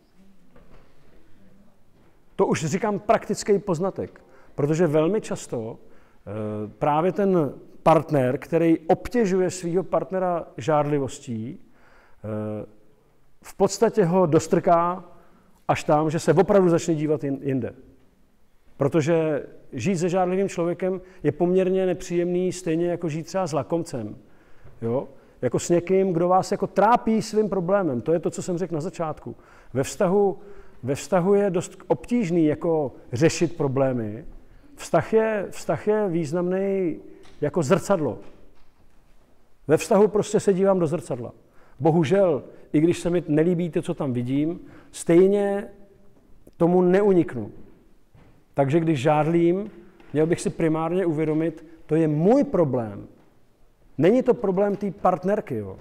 To už říkám praktický poznatek, protože velmi často e, právě ten partner, který obtěžuje svého partnera žárlivostí, e, v podstatě ho dostrká až tam, že se opravdu začne dívat jinde. Protože žít se žádlivým člověkem je poměrně nepříjemný, stejně jako žít třeba s lakomcem. Jo? Jako s někým, kdo vás jako trápí svým problémem. To je to, co jsem řekl na začátku. Ve vztahu, ve vztahu je dost obtížný jako řešit problémy. Vztah je, vztah je významný jako zrcadlo. Ve vztahu prostě se dívám do zrcadla. Bohužel, i když se mi nelíbí to, co tam vidím, stejně tomu neuniknu. Takže když žádlím, měl bych si primárně uvědomit, to je můj problém. Není to problém té partnerky. Jo.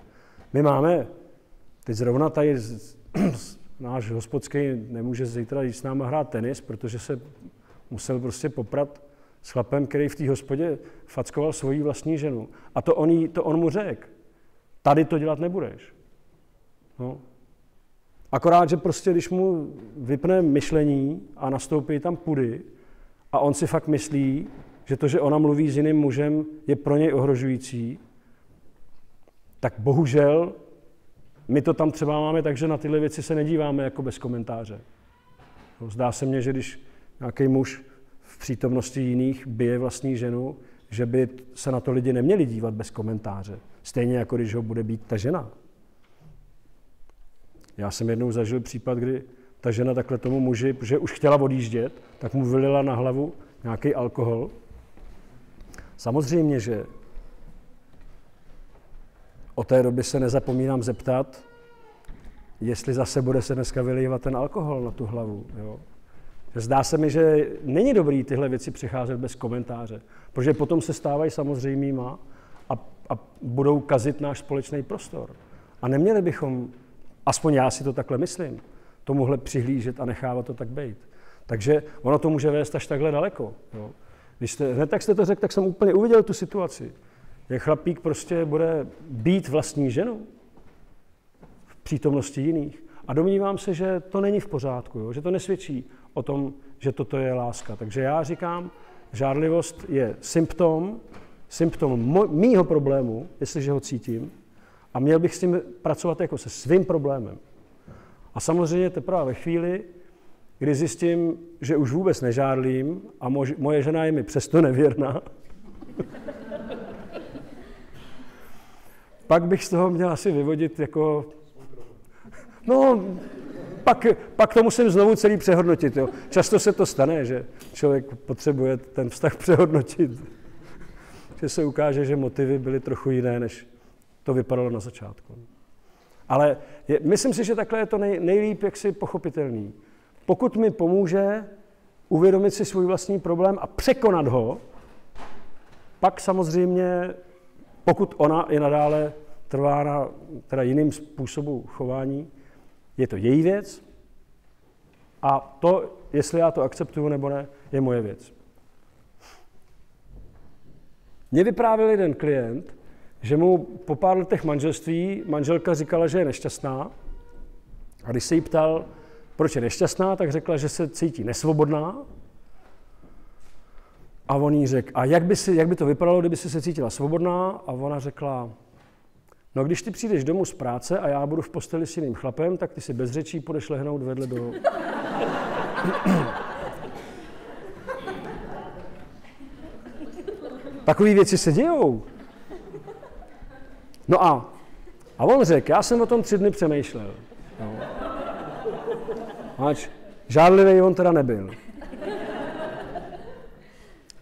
My máme, teď zrovna tady náš hospodský nemůže zítra jít s náma hrát tenis, protože se musel prostě poprat s chlapem, který v té hospodě fackoval svoji vlastní ženu. A to on, jí, to on mu řekl. Tady to dělat nebudeš. No. Akorát, že prostě, když mu vypne myšlení a nastoupí tam pudy a on si fakt myslí, že to, že ona mluví s jiným mužem, je pro něj ohrožující, tak bohužel my to tam třeba máme tak, že na tyhle věci se nedíváme jako bez komentáře. No, zdá se mně, že když nějaký muž v přítomnosti jiných bije vlastní ženu, že by se na to lidi neměli dívat bez komentáře. Stejně jako když ho bude být ta žena. Já jsem jednou zažil případ, kdy ta žena takhle tomu muži, protože už chtěla odjíždět, tak mu vylila na hlavu nějaký alkohol. Samozřejmě, že od té doby se nezapomínám zeptat, jestli zase bude se dneska vylívat ten alkohol na tu hlavu. Jo. Zdá se mi, že není dobrý tyhle věci přicházet bez komentáře, protože potom se stávají samozřejmýma a, a budou kazit náš společný prostor. A neměli bychom, aspoň já si to takhle myslím, tomuhle přihlížet a nechávat to tak být. Takže ono to může vést až takhle daleko. Jo. Když jste, hned tak jste to řekl, tak jsem úplně uviděl tu situaci. Jak chlapík prostě bude být vlastní ženu v přítomnosti jiných. A domnívám se, že to není v pořádku, jo? že to nesvědčí o tom, že toto je láska. Takže já říkám, žárlivost je symptom, symptom mýho problému, jestliže ho cítím, a měl bych s tím pracovat jako se svým problémem. A samozřejmě teprve ve chvíli, kdy zjistím, že už vůbec nežárlím a mož, moje žena je mi přesto nevěrná, pak bych z toho měl asi vyvodit jako... No, pak, pak to musím znovu celý přehodnotit. Jo. Často se to stane, že člověk potřebuje ten vztah přehodnotit. že se ukáže, že motivy byly trochu jiné, než to vypadalo na začátku. Ale je, myslím si, že takhle je to nej, nejlíp jaksi pochopitelný. Pokud mi pomůže uvědomit si svůj vlastní problém a překonat ho, pak samozřejmě, pokud ona i nadále trvá na teda jiným způsobu chování, je to její věc a to, jestli já to akceptuju nebo ne, je moje věc. Mě vyprávěl jeden klient, že mu po pár letech manželství manželka říkala, že je nešťastná. A když se jí ptal, proč je nešťastná, tak řekla, že se cítí nesvobodná. A on jí řekl, a jak by, si, jak by to vypadalo, kdyby si se cítila svobodná? A ona řekla, no když ty přijdeš domů z práce a já budu v posteli s jiným chlapem, tak ty si bez řečí půjdeš lehnout vedle do... Takové věci se dějou. No a, a on řekl, já jsem o tom tři dny přemýšlel. No. Ač žádlivý on teda nebyl.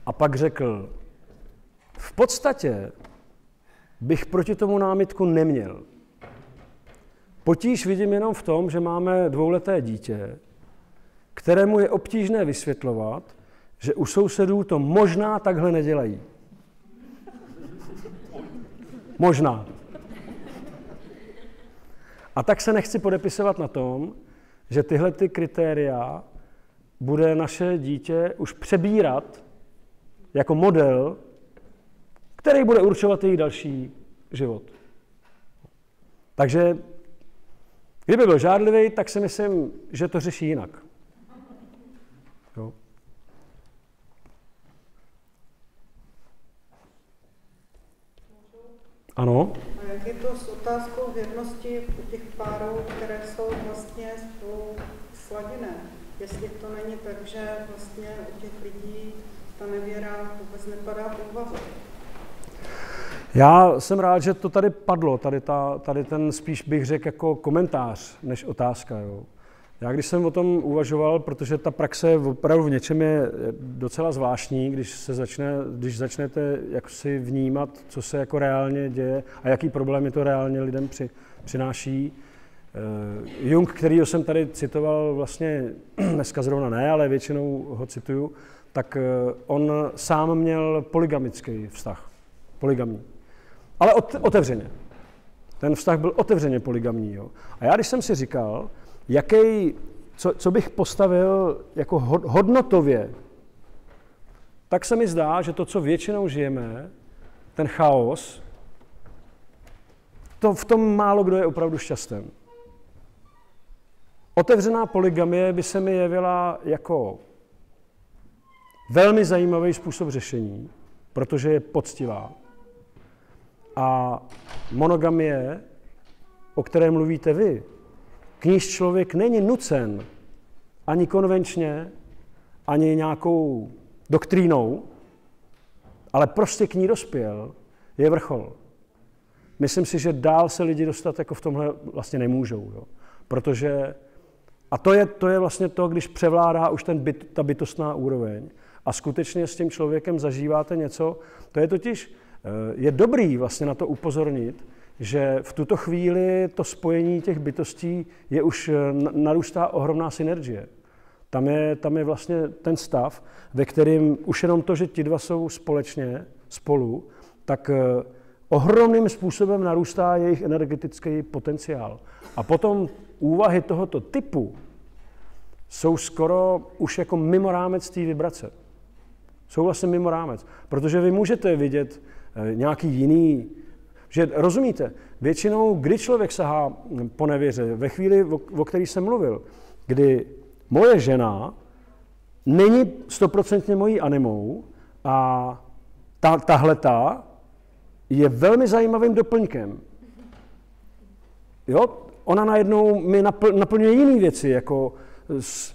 A pak řekl, v podstatě bych proti tomu námitku neměl. Potíž vidím jenom v tom, že máme dvouleté dítě, kterému je obtížné vysvětlovat, že u sousedů to možná takhle nedělají. Možná. A tak se nechci podepisovat na tom, že tyhle ty kritéria bude naše dítě už přebírat jako model, který bude určovat její další život. Takže kdyby byl žádlivý, tak si myslím, že to řeší jinak. Jo. Ano? A jak je to s otázkou věrnosti u těch párů, které jsou vlastně spolu sladěné? Jestli to není tak, že vlastně u těch lidí ta nevěra vůbec nepadá v úvahu. Já jsem rád, že to tady padlo, tady, ta, tady ten spíš bych řekl jako komentář než otázka. Jo. Já když jsem o tom uvažoval, protože ta praxe opravdu v něčem je docela zvláštní, když, se začne, když začnete jak si vnímat, co se jako reálně děje a jaký problémy to reálně lidem při, přináší. Uh, Jung, který jsem tady citoval vlastně dneska zrovna ne, ale většinou ho cituju, tak uh, on sám měl polygamický vztah. Poligamní. Ale otevřeně. Ten vztah byl otevřeně poligamní. Jo. A já když jsem si říkal, jaký, co, co bych postavil jako hodnotově, tak se mi zdá, že to, co většinou žijeme, ten chaos, to v tom málo kdo je opravdu šťastný. Otevřená poligamie by se mi jevila jako velmi zajímavý způsob řešení, protože je poctivá. A monogamie, o které mluvíte vy, k níž člověk není nucen ani konvenčně, ani nějakou doktrínou, ale prostě k ní dospěl, je vrchol. Myslím si, že dál se lidi dostat jako v tomhle vlastně nemůžou. Jo. Protože, a to je, to je vlastně to, když převládá už ten byt, ta bytostná úroveň a skutečně s tím člověkem zažíváte něco, to je totiž, je dobrý vlastně na to upozornit, že v tuto chvíli to spojení těch bytostí je už eh, narůstá ohromná synergie. Tam je, tam je vlastně ten stav, ve kterém už jenom to, že ti dva jsou společně, spolu, tak eh, ohromným způsobem narůstá jejich energetický potenciál. A potom úvahy tohoto typu jsou skoro už jako mimo rámec té vibrace. Jsou vlastně mimo rámec. Protože vy můžete vidět eh, nějaký jiný že rozumíte, většinou, kdy člověk sahá po nevěře, ve chvíli, o, o který jsem mluvil, kdy moje žena není stoprocentně mojí animou a ta, tahle ta je velmi zajímavým doplňkem. jo, ona najednou mi napl, naplňuje jiné věci, jako s,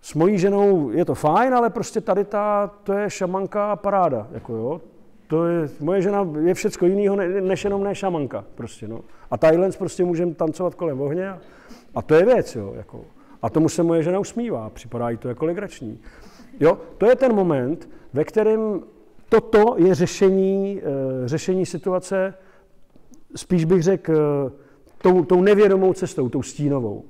s mojí ženou je to fajn, ale prostě tady ta, to je šamanka a paráda, jako jo. To je, moje žena je všecko jiného, než jenom ne šamanka, prostě, no. A Thailand prostě můžeme tancovat kolem ohně a, a to je věc, jo, jako. A tomu se moje žena usmívá, připadá jí to jako legrační. Jo, to je ten moment, ve kterém toto je řešení, uh, řešení situace, spíš bych řekl, uh, tou, tou nevědomou cestou, tou stínovou.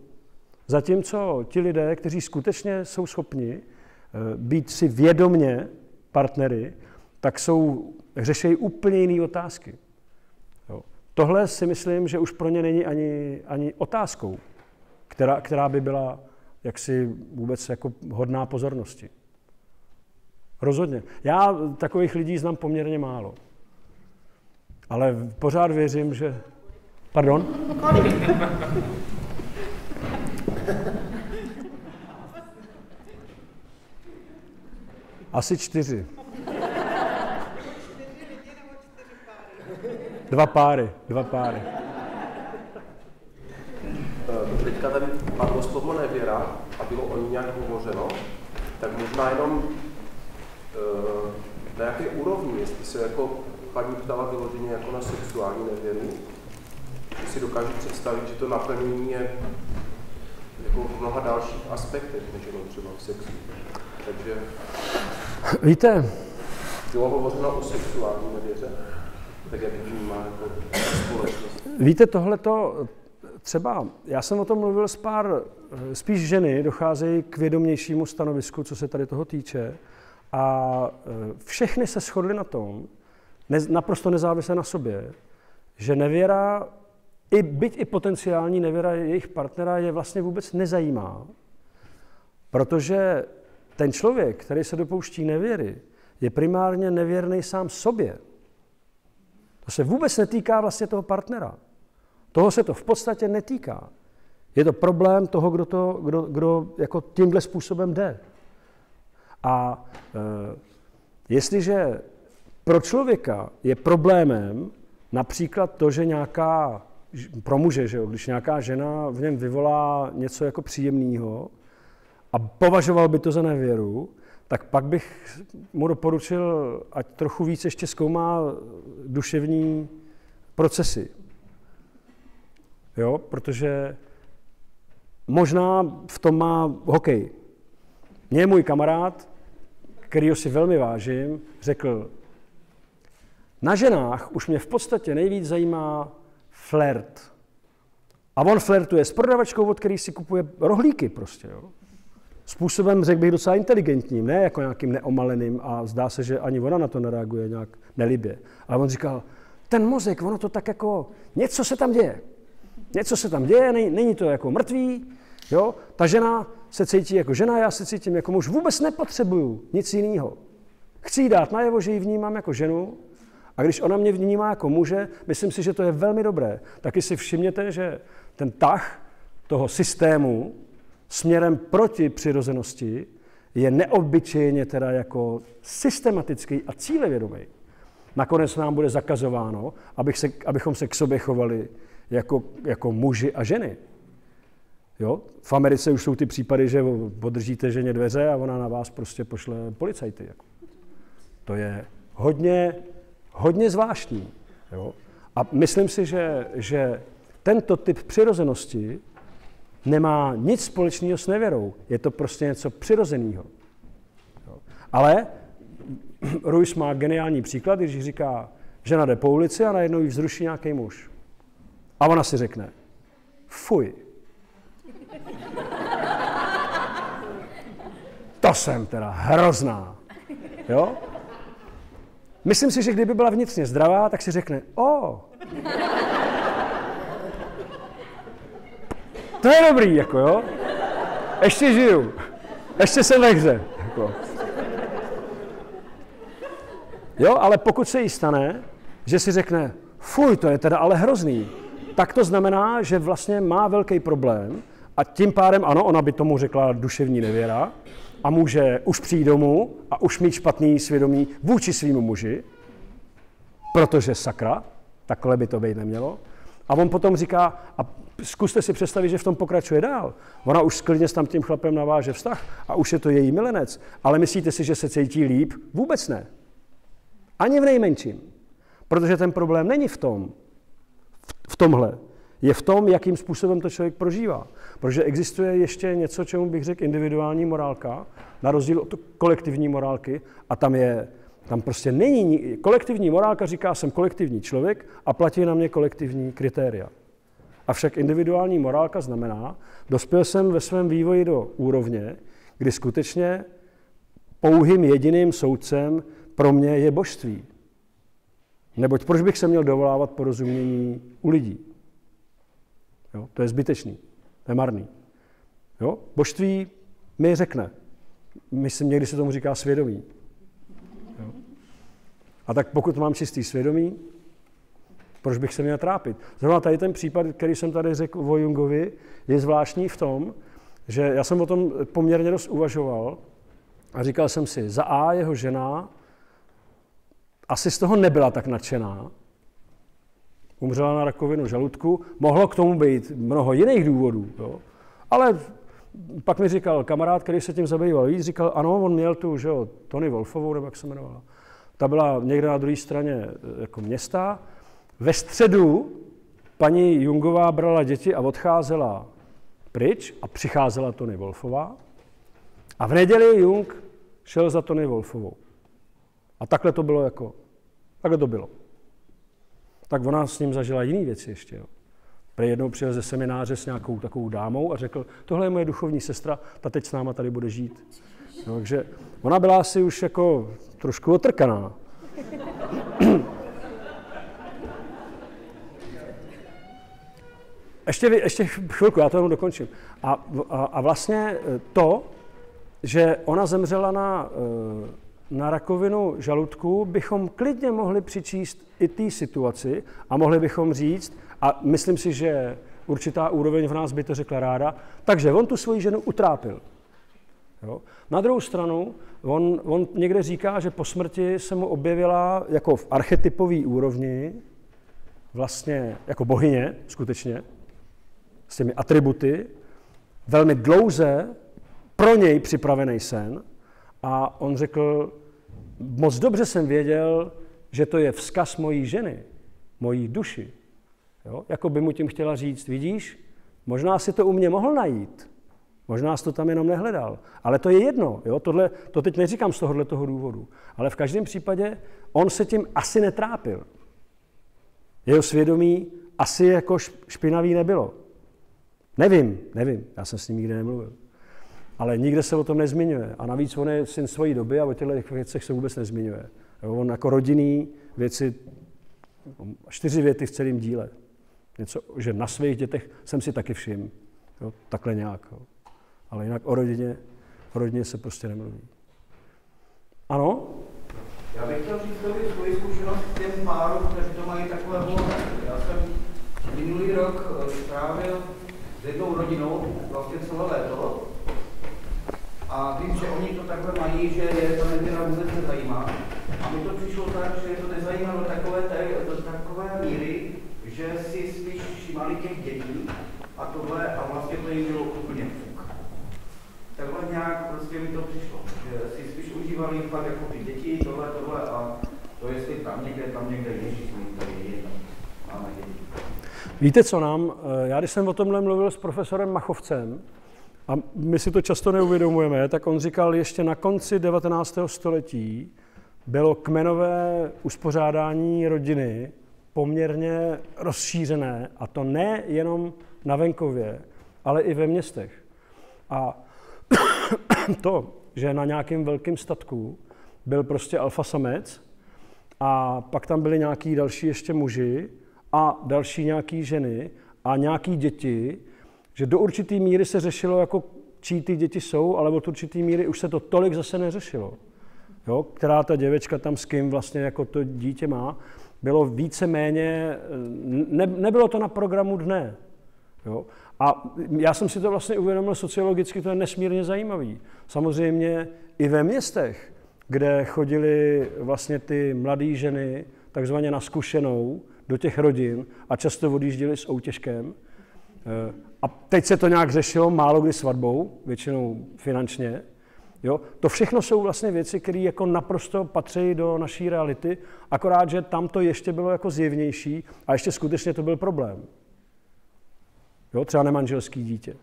Zatímco ti lidé, kteří skutečně jsou schopni uh, být si vědomně partnery, tak jsou, řešejí úplně jiné otázky. Jo. Tohle si myslím, že už pro ně není ani, ani otázkou, která, která by byla jaksi vůbec jako hodná pozornosti. Rozhodně. Já takových lidí znám poměrně málo. Ale pořád věřím, že... Pardon? Asi čtyři. Dva páry, dva páry. Eh, teďka tady padlo slovo nevěra a bylo o ní nějak hovořeno, tak možná jenom Eh, na jaké úrovni, jestli se jako paní ptala vyloženě jako na sexuální nevěru, že si dokážu představit, že to naplnění je jako v mnoha dalších aspektech, než jenom třeba v sexu. Takže... Víte, bylo hovořeno o sexuální nevěře, tak jak vnímá jako společnost. Víte, třeba, já jsem o tom mluvil s pár, spíš ženy docházejí k vědomějšímu stanovisku, co se tady toho týče. A e, všechny se shodly na tom, ne, naprosto nezávisle na sobě, že nevěra, i byť i potenciální nevěra jejich partnera je vlastně vůbec nezajímá, protože ten člověk, který se dopouští nevěry, je primárně nevěrný sám sobě. To se vůbec netýká vlastně toho partnera. Toho se to v podstatě netýká. Je to problém toho, kdo, to, kdo, kdo jako tímhle způsobem jde. A e, jestliže pro člověka je problémem například to, že nějaká, pro muže, že jo, když nějaká žena v něm vyvolá něco jako příjemného a považoval by to za nevěru, tak pak bych mu doporučil, ať trochu víc ještě zkoumá duševní procesy. Jo, protože možná v tom má hokej. Je můj kamarád, kterýho si velmi vážím, řekl, na ženách už mě v podstatě nejvíc zajímá flirt. A on flirtuje s prodavačkou, od který si kupuje rohlíky prostě. Jo. Způsobem, řekl bych, docela inteligentním, ne jako nějakým neomaleným a zdá se, že ani ona na to nereaguje nějak nelibě. Ale on říkal, ten mozek, ono to tak jako, něco se tam děje. Něco se tam děje, není, není to jako mrtvý, jo. Ta žena se cítí jako žena, já se cítím jako muž. Vůbec nepotřebuju nic jiného. Chci jí dát najevo, že ji vnímám jako ženu a když ona mě vnímá jako muže, myslím si, že to je velmi dobré. Taky si všimněte, že ten tah toho systému směrem proti přirozenosti je neobyčejně teda jako systematický a cílevědomý. Nakonec nám bude zakazováno, abych se, abychom se k sobě chovali jako, jako muži a ženy. Jo? V Americe už jsou ty případy, že podržíte ženě dveře a ona na vás prostě pošle policajty. Jako. To je hodně, hodně zvláštní. Jo? A myslím si, že, že tento typ přirozenosti nemá nic společného s nevěrou. Je to prostě něco přirozeného. Ale Ruiz má geniální příklad, když říká, žena jde po ulici a najednou ji vzruší nějaký muž. A ona si řekne, fuj, to jsem teda hrozná. Jo? Myslím si, že kdyby byla vnitřně zdravá, tak si řekne, o, to je dobrý, jako jo. Ještě žiju. Ještě jsem ve. Jako. Jo, ale pokud se jí stane, že si řekne, fuj, to je teda ale hrozný, tak to znamená, že vlastně má velký problém a tím pádem, ano, ona by tomu řekla duševní nevěra, a může už přijít domů a už mít špatný svědomí vůči svýmu muži, protože sakra, takhle by to být nemělo. A on potom říká, a zkuste si představit, že v tom pokračuje dál. Ona už klidně s tam tím chlapem naváže vztah a už je to její milenec. Ale myslíte si, že se cítí líp? Vůbec ne. Ani v nejmenším. Protože ten problém není v tom, v tomhle. Je v tom, jakým způsobem to člověk prožívá. Protože existuje ještě něco, čemu bych řekl individuální morálka, na rozdíl od kolektivní morálky, a tam je, tam prostě není, kolektivní morálka říká, jsem kolektivní člověk a platí na mě kolektivní kritéria. Avšak individuální morálka znamená, dospěl jsem ve svém vývoji do úrovně, kdy skutečně pouhým jediným soudcem pro mě je božství. Neboť proč bych se měl dovolávat porozumění u lidí? Jo? To je zbytečný, to je marný. Jo? Božství mi řekne. Myslím, někdy se tomu říká svědomí. Jo? A tak pokud mám čistý svědomí, proč bych se měl trápit? Zrovna tady ten případ, který jsem tady řekl o Jungovi, je zvláštní v tom, že já jsem o tom poměrně dost uvažoval a říkal jsem si, za A jeho žena asi z toho nebyla tak nadšená, umřela na rakovinu žaludku, mohlo k tomu být mnoho jiných důvodů, jo. ale pak mi říkal kamarád, který se tím zabýval víc, říkal, ano, on měl tu, že jo, Tony Wolfovou, nebo jak se jmenovala. Ta byla někde na druhé straně jako města ve středu paní Jungová brala děti a odcházela pryč a přicházela Tony Wolfová. A v neděli Jung šel za Tony Wolfovou. A takhle to bylo jako, takhle to bylo. Tak ona s ním zažila jiné věci ještě. Jo. Prý jednou přijel ze semináře s nějakou takovou dámou a řekl, tohle je moje duchovní sestra, ta teď s náma tady bude žít. No, takže ona byla asi už jako trošku otrkaná. Ještě, ještě chvilku, já to jenom dokončím. A, a, a vlastně eh, to, že ona zemřela na, eh, na rakovinu žaludku, bychom klidně mohli přičíst i té situaci a mohli bychom říct, a myslím si, že určitá úroveň v nás by to řekla ráda, takže on tu svoji ženu utrápil. Jo? Na druhou stranu, on, on někde říká, že po smrti se mu objevila jako v archetypové úrovni, vlastně jako bohyně, skutečně, s těmi atributy, velmi dlouze pro něj připravený sen a on řekl, moc dobře jsem věděl, že to je vzkaz mojí ženy, mojí duši. Jo? Jako by mu tím chtěla říct, vidíš, možná si to u mě mohl najít, možná jsi to tam jenom nehledal, ale to je jedno, jo? Tohle, to teď neříkám z tohohle toho důvodu, ale v každém případě on se tím asi netrápil. Jeho svědomí asi jako špinavý nebylo. Nevím, nevím, já jsem s ním nikdy nemluvil. Ale nikde se o tom nezmiňuje. A navíc on je syn svojí doby a o těchto věcech se vůbec nezmiňuje. On jako rodinný věci, čtyři věty v celém díle. Něco, že na svých dětech jsem si taky všiml. Jo, takhle nějak. Jo. Ale jinak o rodině, o rodině se prostě nemluví. Ano? Já bych chtěl říct svoji zkušenost k těm párům, kteří to mají takové volné. Já jsem minulý rok strávil s jednou rodinou vlastně celé léto. A vím, že oni to takhle mají, že je to nevěra vůbec nezajímá. A mi to přišlo tak, že je to nezajímá do takové, do takové míry, že si spíš všimali těch dětí a tohle a vlastně to jim bylo úplně fuk. Takhle nějak prostě mi to přišlo, že si spíš užívali fakt jako ty děti, tohle, tohle a to jestli tam někde, tam někde, ježíš, tady. Víte co nám, eh, já když jsem o tomhle mluvil s profesorem Machovcem, a my si to často neuvědomujeme, tak on říkal, ještě na konci 19. století bylo kmenové uspořádání rodiny poměrně rozšířené, a to ne jenom na venkově, ale i ve městech. A to, že na nějakém velkém statku byl prostě alfa samec a pak tam byli nějaký další ještě muži a další nějaký ženy a nějaký děti, že do určité míry se řešilo, jako čí ty děti jsou, ale od určité míry už se to tolik zase neřešilo. Jo, která ta děvečka tam s kým vlastně jako to dítě má, bylo více méně, ne, nebylo to na programu dne. Jo. A já jsem si to vlastně uvědomil sociologicky, to je nesmírně zajímavý. Samozřejmě i ve městech, kde chodili vlastně ty mladé ženy takzvaně na zkušenou do těch rodin a často odjížděli s outěžkem, Eh, a teď se to nějak řešilo, málo kdy svatbou, většinou finančně. Jo? To všechno jsou vlastně věci, které jako naprosto patří do naší reality, akorát, že tam to ještě bylo jako zjevnější a ještě skutečně to byl problém. Jo? Třeba nemanželský dítě.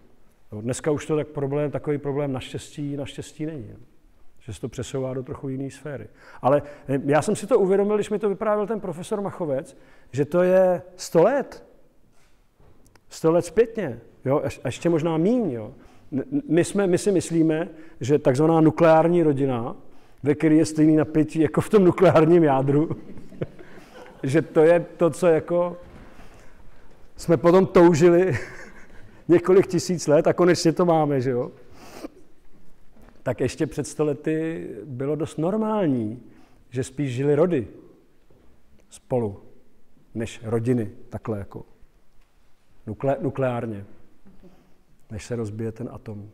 Jo? Dneska už to tak problém, takový problém naštěstí, naštěstí není. Že se to přesouvá do trochu jiné sféry. Ale eh, já jsem si to uvědomil, když mi to vyprávěl ten profesor Machovec, že to je 100 let. 100 let zpětně. Jo? A ještě možná míň. Jo? My, jsme, my si myslíme, že takzvaná nukleární rodina, ve které je stejný napětí jako v tom nukleárním jádru, že to je to, co jako jsme potom toužili několik tisíc let a konečně to máme, že jo? Tak ještě před sto lety bylo dost normální, že spíš žili rody spolu, než rodiny, takhle jako nukle, nukleárně než se rozbije ten atom.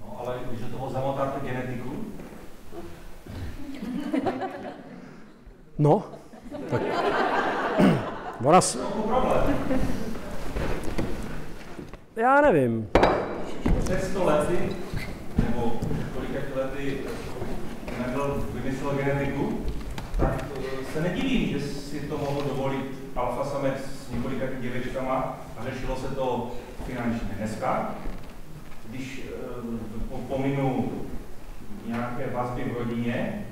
No, ale když do toho zamotáte genetiku? No, tak... Ona... Já nevím. Před 100 lety, nebo kolika lety nebyl vymyslel genetiku, tak se nedivím, že si to mohl dovolit alfa samec s několika děvečkama a řešilo se to finančně. Dneska, když e, pominu nějaké vazby v rodině,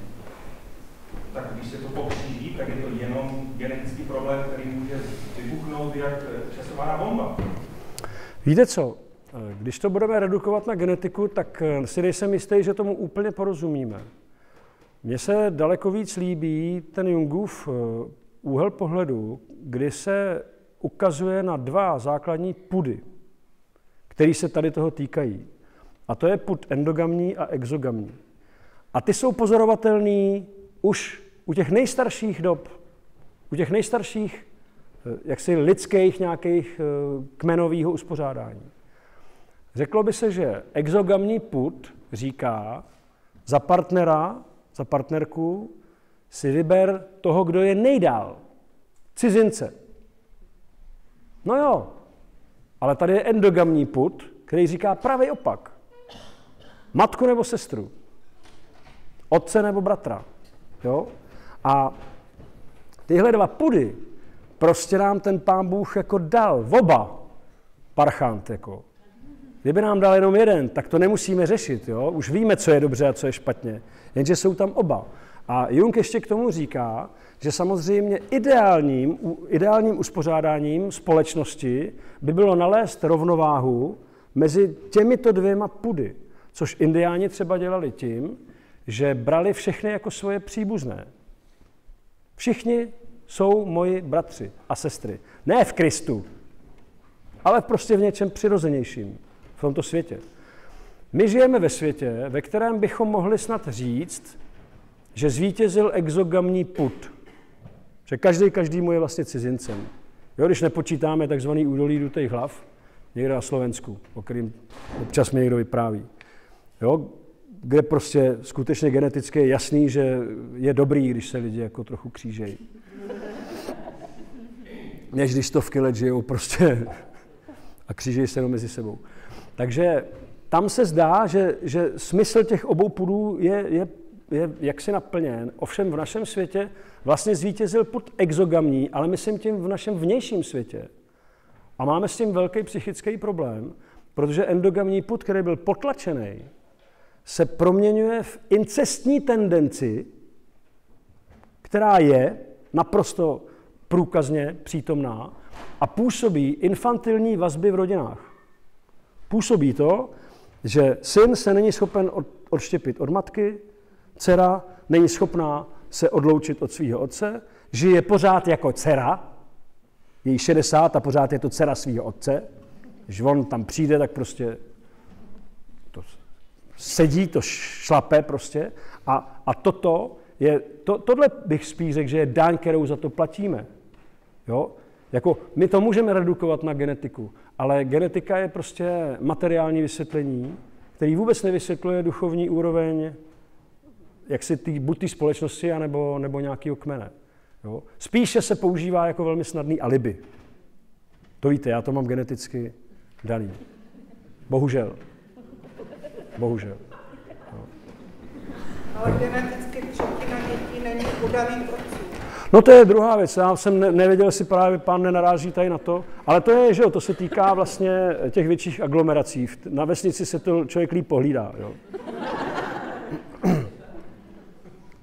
tak když se to pokříží, tak je to jenom genetický problém, který může vybuchnout jak časovaná bomba. Víte co, když to budeme redukovat na genetiku, tak eh, si nejsem jistý, že tomu úplně porozumíme. Mně se daleko víc líbí ten Jungův eh, úhel pohledu, kdy se ukazuje na dva základní pudy, které se tady toho týkají. A to je pud endogamní a exogamní. A ty jsou pozorovatelný už u těch nejstarších dob, u těch nejstarších eh, jaksi lidských nějakých kmenového uspořádání. Řeklo by se, že exogamní put říká, za partnera, za partnerku si vyber toho, kdo je nejdál. Cizince. No jo, ale tady je endogamní put, který říká pravý opak. Matku nebo sestru. Otce nebo bratra. Jo? A tyhle dva pudy prostě nám ten pán Bůh jako dal, oba, parchant jako. Kdyby nám dal jenom jeden, tak to nemusíme řešit, jo? Už víme, co je dobře a co je špatně. Jenže jsou tam oba. A Jung ještě k tomu říká, že samozřejmě ideálním, ideálním uspořádáním společnosti by bylo nalézt rovnováhu mezi těmito dvěma pudy, což indiáni třeba dělali tím, že brali všechny jako svoje příbuzné. Všichni jsou moji bratři a sestry. Ne v Kristu, ale prostě v něčem přirozenějším v tomto světě. My žijeme ve světě, ve kterém bychom mohli snad říct, že zvítězil exogamní put. Že každý každý je vlastně cizincem. Jo, když nepočítáme takzvaný údolí dutých hlav, někde na Slovensku, o kterým občas mi někdo vypráví. Jo, kde prostě skutečně geneticky je jasný, že je dobrý, když se lidi jako trochu křížejí. Než když stovky let žijou prostě a křížejí se jenom mezi sebou. Takže tam se zdá, že, že smysl těch obou půdů je, je je jaksi naplněn, ovšem v našem světě vlastně zvítězil pod exogamní, ale myslím tím v našem vnějším světě. A máme s tím velký psychický problém, protože endogamní put, který byl potlačený, se proměňuje v incestní tendenci, která je naprosto průkazně přítomná a působí infantilní vazby v rodinách. Působí to, že syn se není schopen odštěpit od matky, Dcera není schopná se odloučit od svého otce, žije pořád jako dcera, její 60 a pořád je to dcera svého otce. Když on tam přijde, tak prostě to sedí, to šlape prostě. A, a toto je, to, tohle bych spíš řekl, že je daň, kterou za to platíme. Jo? Jako, my to můžeme redukovat na genetiku, ale genetika je prostě materiální vysvětlení, který vůbec nevysvětluje duchovní úroveň jak si tý, buď té společnosti, anebo, nebo nějakého kmene. Jo? Spíše se používá jako velmi snadný alibi. To víte, já to mám geneticky daný. Bohužel. Bohužel. Ale geneticky třetina dětí není u daných otců. No to je druhá věc, já jsem ne, nevěděl, jestli právě pán nenaráží tady na to, ale to je, že jo, to se týká vlastně těch větších aglomerací. Na vesnici se to člověk líp pohlídá, jo.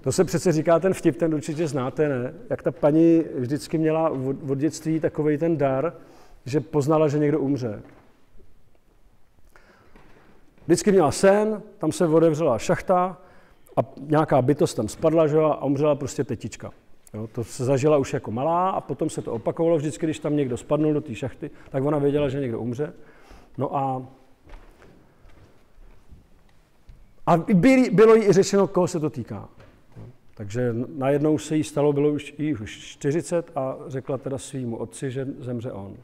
To se přece říká ten vtip, ten určitě znáte, ne? Jak ta paní vždycky měla od dětství takový ten dar, že poznala, že někdo umře. Vždycky měla sen, tam se otevřela šachta a nějaká bytost tam spadla že jo, a umřela prostě tetička. Jo, to se zažila už jako malá a potom se to opakovalo vždycky, když tam někdo spadnul do té šachty, tak ona věděla, že někdo umře. No a a byli, bylo jí i řečeno, koho se to týká. Takže najednou se jí stalo, bylo už, jí už 40 a řekla teda svýmu otci, že zemře on.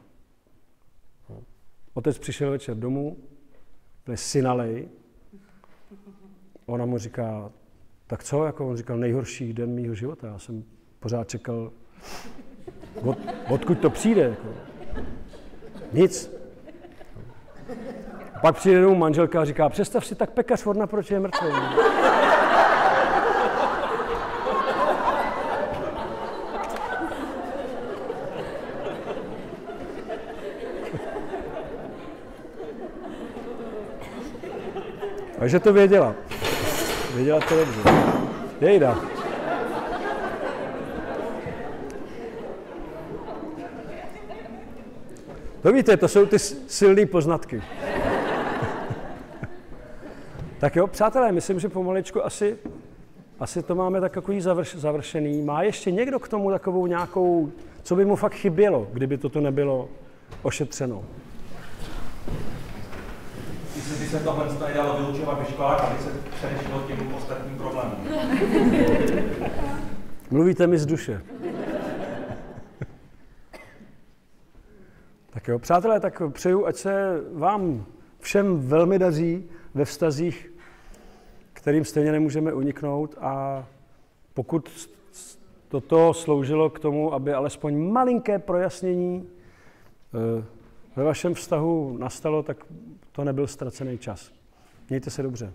Otec přišel večer domů, byl synalej. Ona mu říká, tak co, jako on říkal, nejhorší den mýho života. Já jsem pořád čekal, od, odkud to přijde. Jako. Nic. Pak přijde domů manželka a říká, představ si, tak pekař od naproč je mrtvý. Takže to věděla. Věděla to dobře. Jejda. To víte, to jsou ty silné poznatky. tak jo, přátelé, myslím, že pomaličku asi, asi to máme tak takový završ, završený. Má ještě někdo k tomu takovou nějakou, co by mu fakt chybělo, kdyby toto nebylo ošetřeno? Jestli by se tohle nedalo vyučovat ve školách, aby se přešlo těm ostatním problémům. Mluvíte mi z duše. Tak jo, přátelé, tak přeju, ať se vám všem velmi daří ve vztazích, kterým stejně nemůžeme uniknout a pokud toto sloužilo k tomu, aby alespoň malinké projasnění eh, ve vašem vztahu nastalo, tak to nebyl ztracený čas. Mějte se dobře.